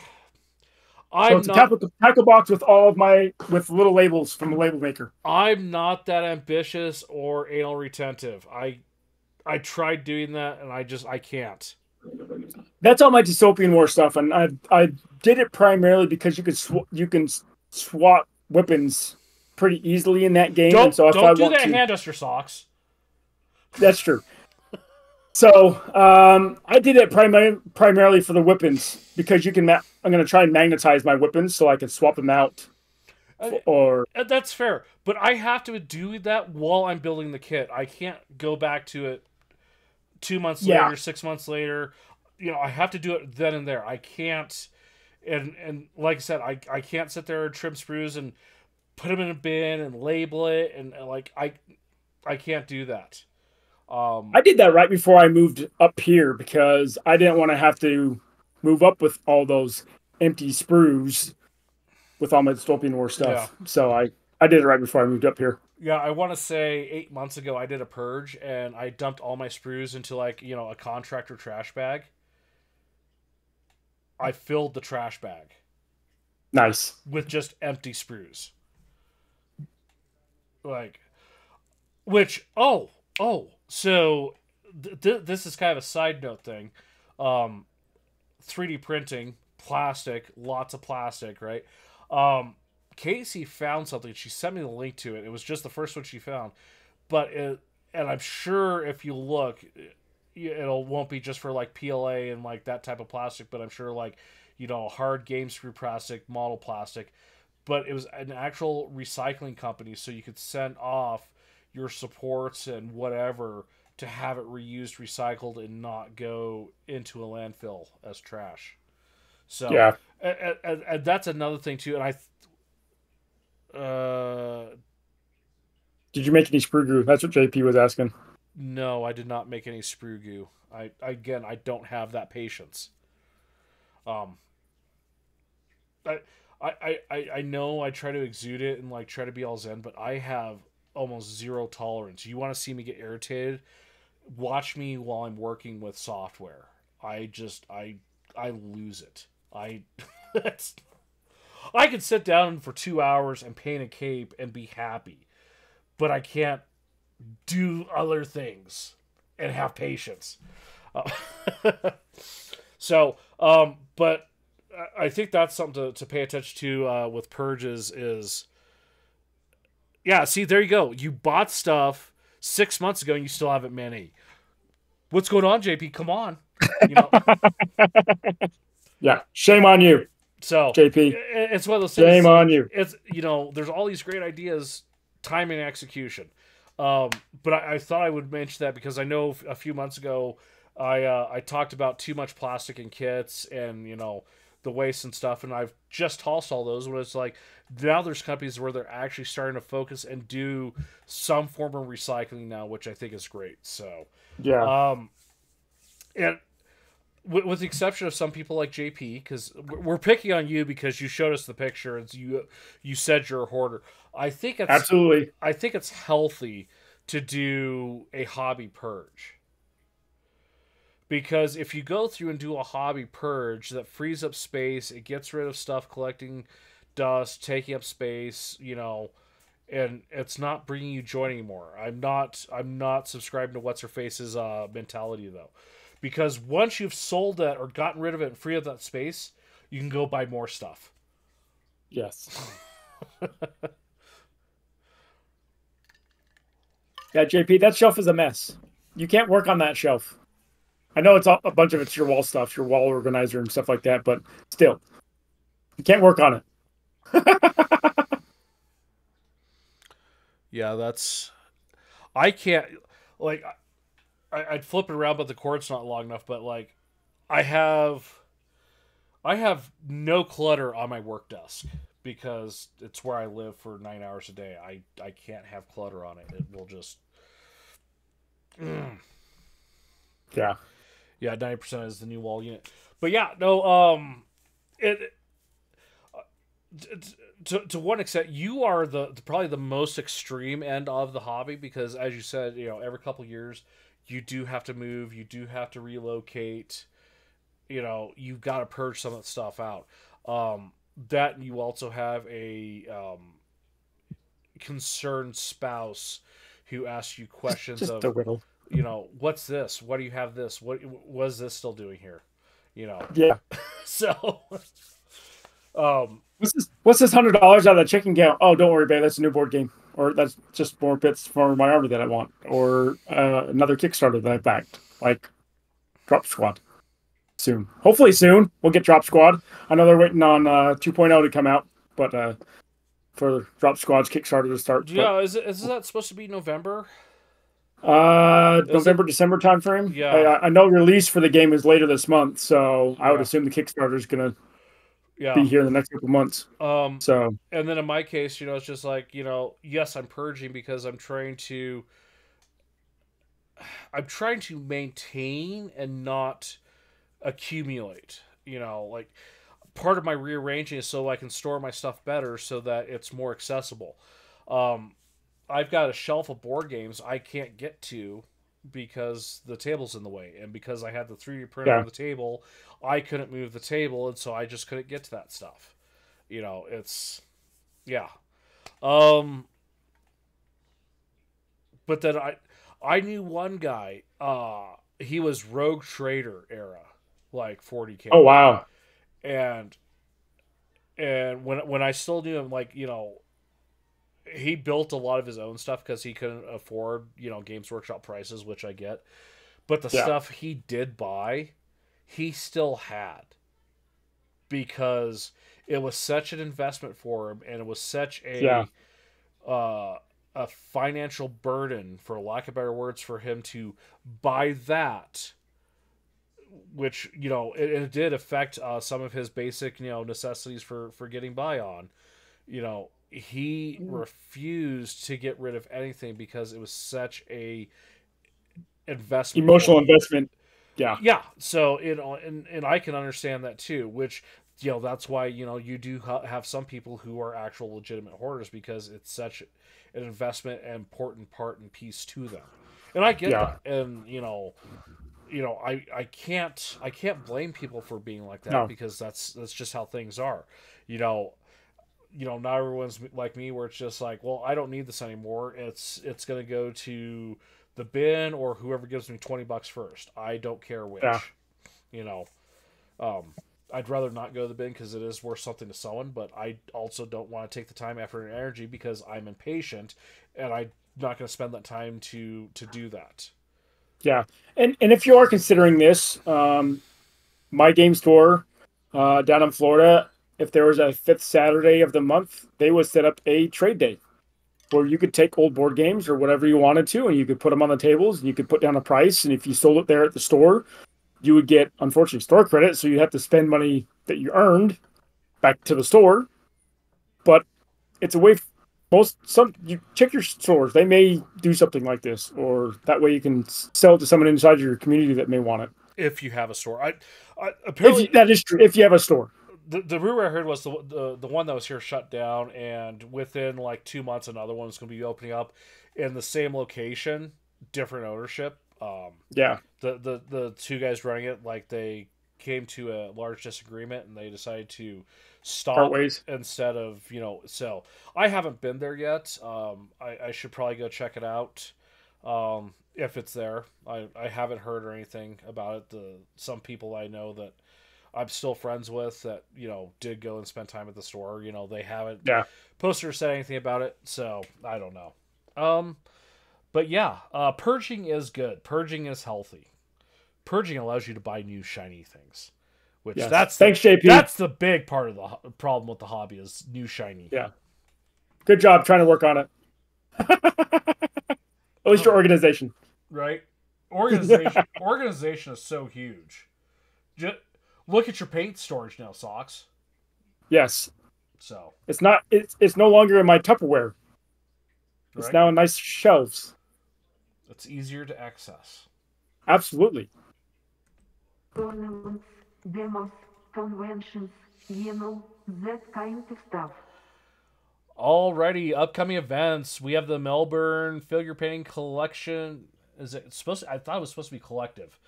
Speaker 6: So
Speaker 1: I'm
Speaker 6: it's a tackle, tackle box with all of my with little labels from the label maker.
Speaker 1: I'm not that ambitious or anal retentive. I, I tried doing that, and I just, I can't.
Speaker 6: That's all my dystopian war stuff, and I I did it primarily because you could sw- you can swap weapons pretty easily in that game.
Speaker 1: Don't,
Speaker 6: and so
Speaker 1: don't do that
Speaker 6: to,
Speaker 1: hand duster socks.
Speaker 6: That's true. So um, I did it primarily primarily for the weapons because you can. Ma- I'm going to try and magnetize my weapons so I can swap them out.
Speaker 1: Uh,
Speaker 6: or
Speaker 1: Uh, That's fair, but I have to do that while I'm building the kit. I can't go back to it two months
Speaker 6: Yeah.
Speaker 1: later, six months later. You know, I have to do it then and there. I can't, and and like I said, I I can't sit there and trim sprues and put them in a bin and label it and, and like I I can't do that. Um,
Speaker 6: I did that right before I moved up here because I didn't want to have to move up with all those empty sprues with all my Dystopian War stuff. So I, I did it right before I moved up here.
Speaker 1: Yeah, I want to say eight months ago I did a purge and I dumped all my sprues into like you know a contractor trash bag. I filled the trash bag
Speaker 6: Nice.
Speaker 1: with just empty sprues. Like, which oh oh so th- th- this is kind of a side note thing. Um, 3D printing, plastic, lots of plastic, right? Um, Casey found something. She sent me the link to it. It was just the first one she found, but it, and I'm sure if you look, it it'll won't be just for like PLA and like that type of plastic, but I'm sure like you know hard game sprue plastic, model plastic, but it was an actual recycling company, so you could send off your supports and whatever to have it reused, recycled, and not go into a landfill as trash. So
Speaker 6: Yeah.
Speaker 1: and, and, and that's another thing too. And I, uh,
Speaker 6: Did you make any sprue glue? That's what JP was asking.
Speaker 1: no, I did not make any sprue goo. I again, I don't have that patience. Um, I, I, I, I know I try to exude it and like try to be all zen, but I have almost zero tolerance. You want to see me get irritated? Watch me while I'm working with software. I just I I lose it. I that's I could sit down for two hours and paint a cape and be happy, but I can't do other things and have patience. Uh, so, um, but I- I think that's something to, to pay attention to uh, with purges is, yeah. See, there you go. You bought stuff six months ago and you still haven't many. What's going on, JP? Come on. You know,
Speaker 6: Yeah. Shame on you,
Speaker 1: so
Speaker 6: JP.
Speaker 1: it's one of those things.
Speaker 6: Shame on you.
Speaker 1: it's you know there's all these great ideas time and execution um, but I, I thought i would mention that because i know a few months ago i uh, i talked about too much plastic in kits and you know the waste and stuff and i've just tossed all those when it's like now there's companies where they're actually starting to focus and do some form of recycling now which i think is great so
Speaker 6: Yeah.
Speaker 1: um, and with, with the exception of some people like JP, because we're picking on you because you showed us the picture and you you said you're a hoarder. I think it's
Speaker 6: Absolutely.
Speaker 1: I think it's healthy to do a hobby purge. Because if you go through and do a hobby purge, that frees up space, it gets rid of stuff collecting dust, taking up space, you know, and it's not bringing you joy anymore. I'm not I'm not subscribing to what's her face's uh, mentality though, because once you've sold that or gotten rid of it and free up that space, you can go buy more stuff.
Speaker 6: Yes. yeah, JP, that shelf is a mess. You can't work on that shelf. I know it's a a bunch of it's your wall stuff, your wall organizer and stuff like that, but still, you can't work on it.
Speaker 1: Yeah, that's. I can't like. I, I'd flip it around, but the cord's not long enough. But like, I have. I have no clutter on my work desk because it's where I live for nine hours a day. I I can't have clutter on it. It will just. Mm.
Speaker 6: Yeah.
Speaker 1: Yeah, ninety percent is the new wall unit. But yeah, no. Um, it. To, to one extent, you are the, the probably the most extreme end of the hobby because, as you said, you know every couple years you do have to move, you do have to relocate. You know, you've got to purge some of that stuff out. Um, that you also have a um, concerned spouse who asks you questions
Speaker 6: Just
Speaker 1: of you know, what's this? What do you have this? What was this still doing here? You know,
Speaker 6: Yeah.
Speaker 1: so um,
Speaker 6: What's this? What's this hundred dollars out of the chicken account? Oh, don't worry, babe. That's a new board game, or that's just more bits for my army that I want, or uh, another Kickstarter that I backed, like Drop Squad. Soon, hopefully soon, we'll get Drop Squad. I know they're waiting on uh, 2.0 to come out, but uh, for Drop Squad's Kickstarter to start. but,
Speaker 1: Yeah, is it is that supposed to be November?
Speaker 6: uh,
Speaker 1: it-
Speaker 6: November December timeframe.
Speaker 1: Yeah.
Speaker 6: I, I know release for the game is later this month, so I would assume the Kickstarter is gonna
Speaker 1: Yeah.
Speaker 6: be here in the next couple months.
Speaker 1: Um,
Speaker 6: So
Speaker 1: and then in my case, you know, it's just like you know, yes, I'm purging because I'm trying to. I'm trying to maintain and not accumulate. You know, like part of my rearranging is so I can store my stuff better, so that it's more accessible. Um, I've got a shelf of board games I can't get to because the table's in the way, and because I had the 3D printer
Speaker 6: Yeah.
Speaker 1: on the table, I couldn't move the table, and so I just couldn't get to that stuff. You know, it's yeah. Um, but then I I knew one guy. Uh, he was Rogue Trader era, like 40k
Speaker 6: oh wow,
Speaker 1: and and when when I still knew him, like you know, he built a lot of his own stuff because he couldn't afford you know Games Workshop prices, which I get. But the
Speaker 6: Yeah.
Speaker 1: stuff he did buy, he still had because it was such an investment for him, and it was such a
Speaker 6: Yeah.
Speaker 1: uh, a financial burden, for lack of better words, for him to buy that which you know it, it did affect uh, some of his basic you know necessities for for getting by on you know he mm. refused to get rid of anything because it was such a investment.
Speaker 6: Emotional investment. Yeah,
Speaker 1: yeah. So you know and and i can understand that too which you know that's why you know you do ha- have some people who are actual legitimate hoarders because it's such an investment and important part and piece to them. And i get
Speaker 6: Yeah.
Speaker 1: that. And you know you know i i can't i can't blame people for being like that
Speaker 6: No.
Speaker 1: because that's that's just how things are. You know you know not everyone's like me where it's just like well i don't need this anymore it's it's going to go to the bin or whoever gives me 20 bucks first i don't care which
Speaker 6: Yeah.
Speaker 1: you know um i'd rather not go to the bin because it is worth something to someone but i also don't want to take the time effort and energy because i'm impatient and i'm not going to spend that time to to do that
Speaker 6: yeah. And and if you are considering this, um, my game store uh, down in Florida, if there was a fifth Saturday of the month, they would set up a trade day where you could take old board games or whatever you wanted to, and you could put them on the tables, and you could put down a price, and if you sold it there at the store, you would get unfortunately store credit, so you have to spend money that you earned back to the store. But it's a way. f- Most some you check your stores; they may do something like this, or that way you can sell it to someone inside your community that may want it.
Speaker 1: if you have a store i, I apparently
Speaker 6: you, that is true, if you have a store,
Speaker 1: the, the rumor I heard was the, the the one that was here shut down, and within like two months, another one was going to be opening up in the same location, different ownership. Um,
Speaker 6: yeah,
Speaker 1: the the the two guys running it, like they came to a large disagreement, and they decided to stop instead of you know. So I haven't been there yet. Um, I, I should probably go check it out. Um, if it's there, I, I haven't heard or anything about it. The some people I know that I'm still friends with that you know did go and spend time at the store. You know they haven't
Speaker 6: Yeah.
Speaker 1: posted or said anything about it, so I don't know. Um, but yeah, uh, purging is good. Purging is healthy. Purging allows you to buy new shiny things, which
Speaker 6: Yes.
Speaker 1: that's
Speaker 6: Thanks, JP.
Speaker 1: that's the big part of the ho- problem with the hobby is new shiny.
Speaker 6: Yeah. Good job trying to work on it. At least your organization.
Speaker 1: Right? Organization organization is so huge. Just look at your paint storage now, socks.
Speaker 6: Yes,
Speaker 1: So
Speaker 6: it's not. It's it's no longer in my Tupperware. It's
Speaker 1: right?
Speaker 6: now in nice shelves.
Speaker 1: it's easier to access.
Speaker 6: Absolutely.
Speaker 9: tournaments, demos, conventions, you know, that kind of stuff.
Speaker 1: Alrighty, upcoming events. We have the Melbourne Figure Painting Collection. Is it supposed to, I thought it was supposed to be collective.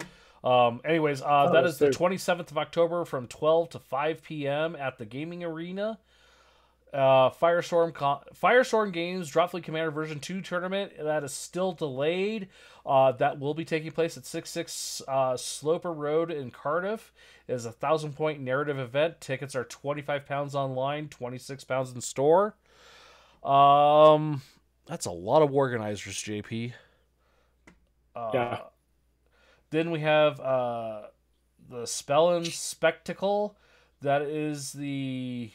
Speaker 1: Um, anyways, uh,
Speaker 6: Oh,
Speaker 1: that is the 27th of October from 12 to 5 p.m. at the Gaming Arena. Uh, Firestorm Co- Firestorm Games Dropfleet Commander version 2 tournament that is still delayed. Uh, that will be taking place at 66 uh, Sloper Road in Cardiff. It is a thousand point narrative event. Tickets are 25 pounds online, 26 pounds in store. Um, that's a lot of organizers, JP. Uh,
Speaker 6: Yeah.
Speaker 1: Then we have uh, the Spellin Spectacle. That is the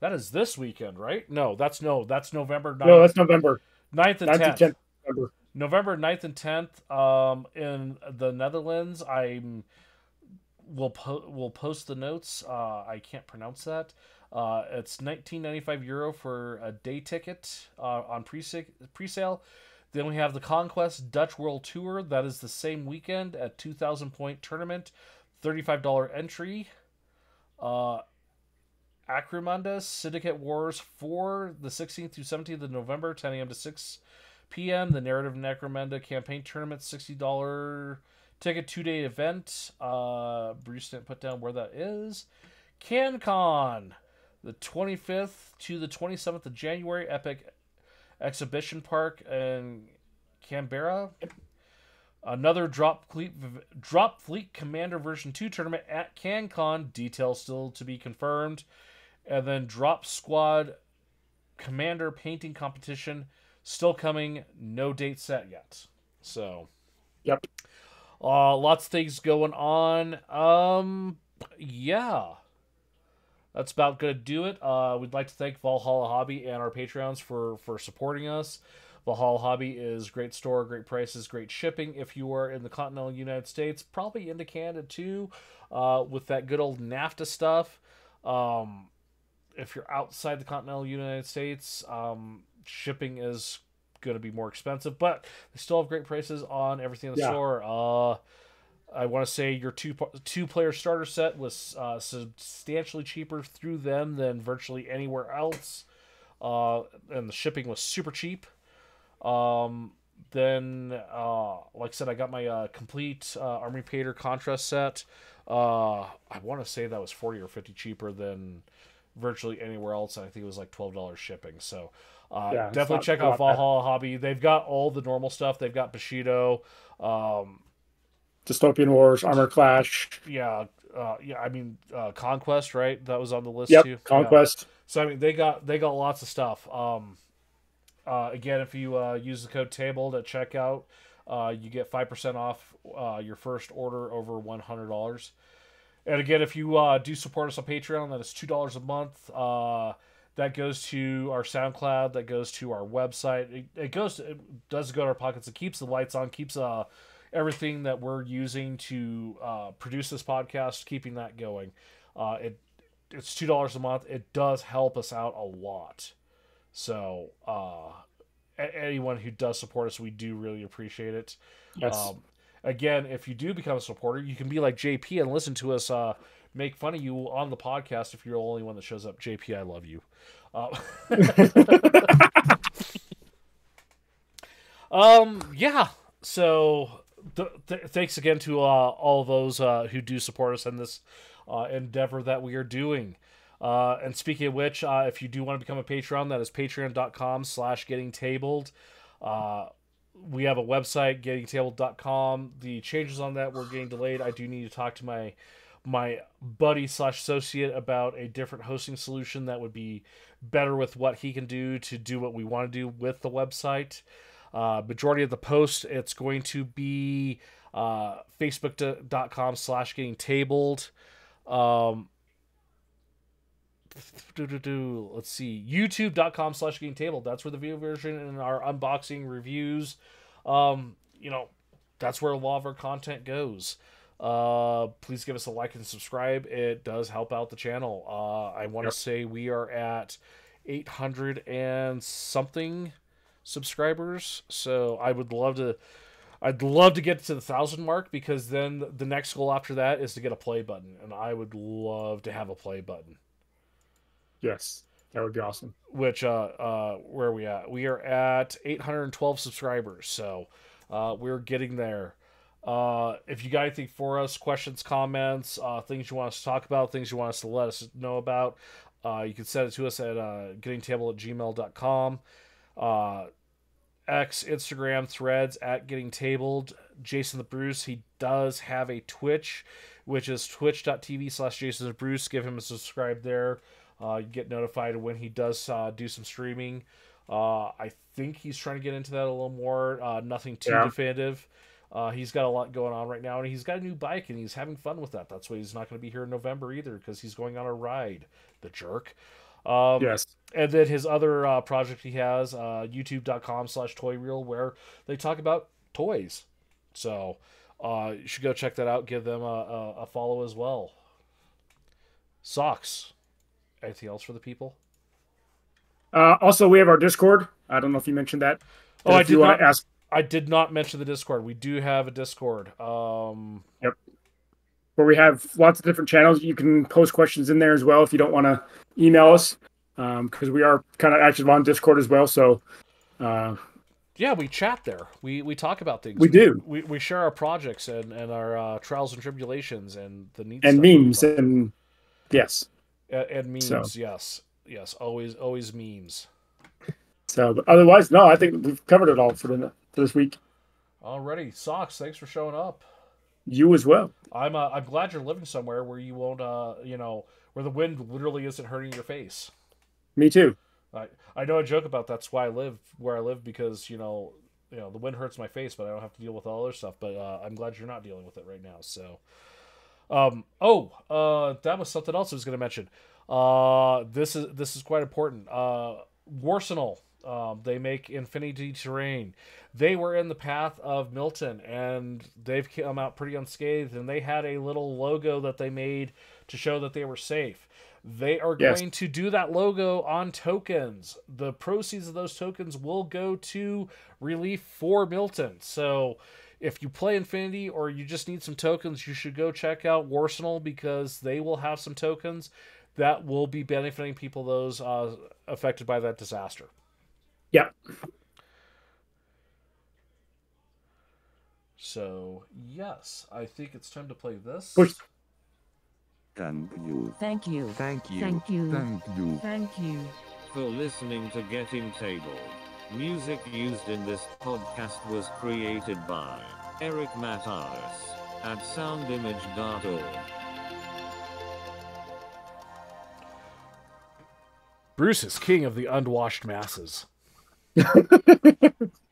Speaker 1: That is this weekend, right? No, that's no, that's November 9th,
Speaker 6: No, that's November
Speaker 1: 9th and
Speaker 6: 9th
Speaker 1: 10th.
Speaker 6: to 10th November.
Speaker 1: November 9th and 10th um, in the Netherlands. I'm will po- will post the notes. Uh, I can't pronounce that. Uh, it's 19.95 euro for a day ticket uh, on pre pre-sale. Then we have the Conquest Dutch World Tour. That is the same weekend at 2,000 point tournament, $35 entry. Uh, Acrimanda Syndicate Wars 4, the 16th through 17th of November, 10 a.m. to 6 p.m. The Narrative Necromunda Campaign Tournament, $60 ticket, two day event. Uh, Bruce didn't put down where that is. CanCon, the 25th to the 27th of January, Epic Exhibition Park in Canberra. Another Drop Fleet Drop Fleet Commander version 2 tournament at CanCon. Details still to be confirmed. And then Drop Squad Commander painting competition still coming. No date set yet. So,
Speaker 6: Yep.
Speaker 1: uh, lots of things going on. Um, yeah. That's about gonna do it. Uh, we'd like to thank Valhalla Hobby and our Patreons for for supporting us. Valhalla Hobby is great store, great prices, great shipping. If you are in the continental United States, probably into Canada too, uh, with that good old NAFTA stuff. Um, if you're outside the continental United States, um, shipping is going to be more expensive, but they still have great prices on everything in the
Speaker 6: Yeah.
Speaker 1: store. Uh, I want to say your two two player starter set was uh, substantially cheaper through them than virtually anywhere else, uh, and the shipping was super cheap. Um, then, uh, like I said, I got my uh, complete uh, Army Painter Contrast set. Uh, I want to say that was forty or fifty cheaper than virtually anywhere else, and I think it was like twelve dollars shipping. So, uh,
Speaker 6: Yeah,
Speaker 1: definitely
Speaker 6: not-
Speaker 1: check
Speaker 6: not
Speaker 1: out. Valhalla Hobby. They've got all the normal stuff. They've got Bushido. Um,
Speaker 6: Dystopian Wars, Armor Clash.
Speaker 1: yeah, uh, yeah. I mean, uh, Conquest, right? That was on the list
Speaker 6: Yep.
Speaker 1: too. Yeah.
Speaker 6: Conquest.
Speaker 1: So I mean, they got they got lots of stuff. Um, uh, again, if you uh, use the code tabled at checkout, uh, you get five percent off uh, your first order over one hundred dollars. And again, if you uh, do support us on Patreon, that is two dollars a month. Uh, that goes to our SoundCloud. That goes to our website. It, it goes. To, it does go to our pockets. It keeps the lights on. Keeps uh everything that we're using to uh, produce this podcast, keeping that going. Uh, it it's two dollars a month. It does help us out a lot. So uh, anyone who does support us, we do really appreciate it.
Speaker 6: Yes.
Speaker 1: Um, again, if you do become a supporter, you can be like JP and listen to us uh, make fun of you on the podcast. If you're the only one that shows up, JP, I love you. Uh, um, yeah. So th- th- thanks again to uh, all those uh, who do support us in this uh, endeavor that we are doing. Uh, and speaking of which, uh, if you do want to become a Patreon, that is patreon.com slash getting tabled. Uh, we have a website, gettingtabled.com. The changes on that were getting delayed. I do need to talk to my my buddy slash associate about a different hosting solution that would be better with what he can do to do what we want to do with the website. Uh, majority of the posts, it's going to be uh, facebook.com slash getting tabled. Um, let's see youtube.com slash getting tabled that's where the video version and our unboxing reviews um you know that's where a lot of our content goes uh please give us a like and subscribe it does help out the channel uh i want to
Speaker 6: Yep.
Speaker 1: say we are at 800 and something subscribers so i would love to I'd love to get to the thousand mark because then the next goal after that is to get a play button, and I would love to have a play button.
Speaker 6: Yes. That would be awesome.
Speaker 1: Which uh uh where are we at? We are at 812 subscribers, so uh we're getting there. Uh if you got anything for us, questions, comments, uh things you want us to talk about, things you want us to let us know about, uh you can send it to us at uh gettingtabled at gmail.com. Uh X, Instagram, threads at getting tabled. Jason the Bruce, he does have a Twitch, which is twitch.tv slash Jason the Bruce. Give him a subscribe there. Uh, you get notified when he does uh, do some streaming. Uh, I think he's trying to get into that a little more. Uh, nothing too
Speaker 6: Yeah.
Speaker 1: definitive. Uh, he's got a lot going on right now, and he's got a new bike, and he's having fun with that. That's why he's not going to be here in November either, because he's going on a ride. The jerk. Um,
Speaker 6: Yes.
Speaker 1: and then his other uh, project he has, uh, youtube.com slash toy reel, where they talk about toys. So uh, you should go check that out. Give them a, a, a follow as well. Socks. Anything else for the people?
Speaker 6: Uh, also, we have our Discord. I don't know if you mentioned that.
Speaker 1: Oh, I did not-
Speaker 6: ask.
Speaker 1: I did not mention the Discord. We do have a Discord. Um, yep.
Speaker 6: where we have lots of different channels. You can post questions in there as well if you don't want to email us, because we are kind of active on Discord as well. So, uh,
Speaker 1: yeah, we chat there. We we talk about things.
Speaker 6: We do.
Speaker 1: We, we share our projects and, and our uh, trials and tribulations and the neat
Speaker 6: and memes and yes.
Speaker 1: and, and memes.
Speaker 6: so-
Speaker 1: Yes, yes, always always memes.
Speaker 6: So, but otherwise, no, I think we've covered it all for the for this week.
Speaker 1: Already, socks. Thanks for showing up.
Speaker 6: You as well.
Speaker 1: I'm uh, I'm glad you're living somewhere where you won't uh you know where the wind literally isn't hurting your face.
Speaker 6: Me too.
Speaker 1: I I know I joke about that's why I live where I live because you know you know the wind hurts my face, but I don't have to deal with all other stuff. But uh, I'm glad you're not dealing with it right now. So, um, oh, uh, that was something else I was going to mention. Uh, this is this is quite important. Uh, Warsenal, um, they make Infinity Terrain. They were in the path of Milton, and they've come out pretty unscathed. And they had a little logo that they made to show that they were safe. They are
Speaker 6: Yes.
Speaker 1: going to do that logo on tokens. The proceeds of those tokens will go to relief for Milton. So if you play Infinity or you just need some tokens, you should go check out Warsenal because they will have some tokens that will be benefiting people those uh, affected by that disaster.
Speaker 6: Yeah.
Speaker 1: So yes, I think it's time to play this.
Speaker 6: Push.
Speaker 10: Thank you.
Speaker 8: Thank you.
Speaker 10: Thank you.
Speaker 8: Thank you.
Speaker 10: Thank you.
Speaker 8: Thank you.
Speaker 7: For listening to Getting Tabled. Music used in this podcast was created by Eric Matyas at soundimage.org.
Speaker 1: Bruce is king of the unwashed masses.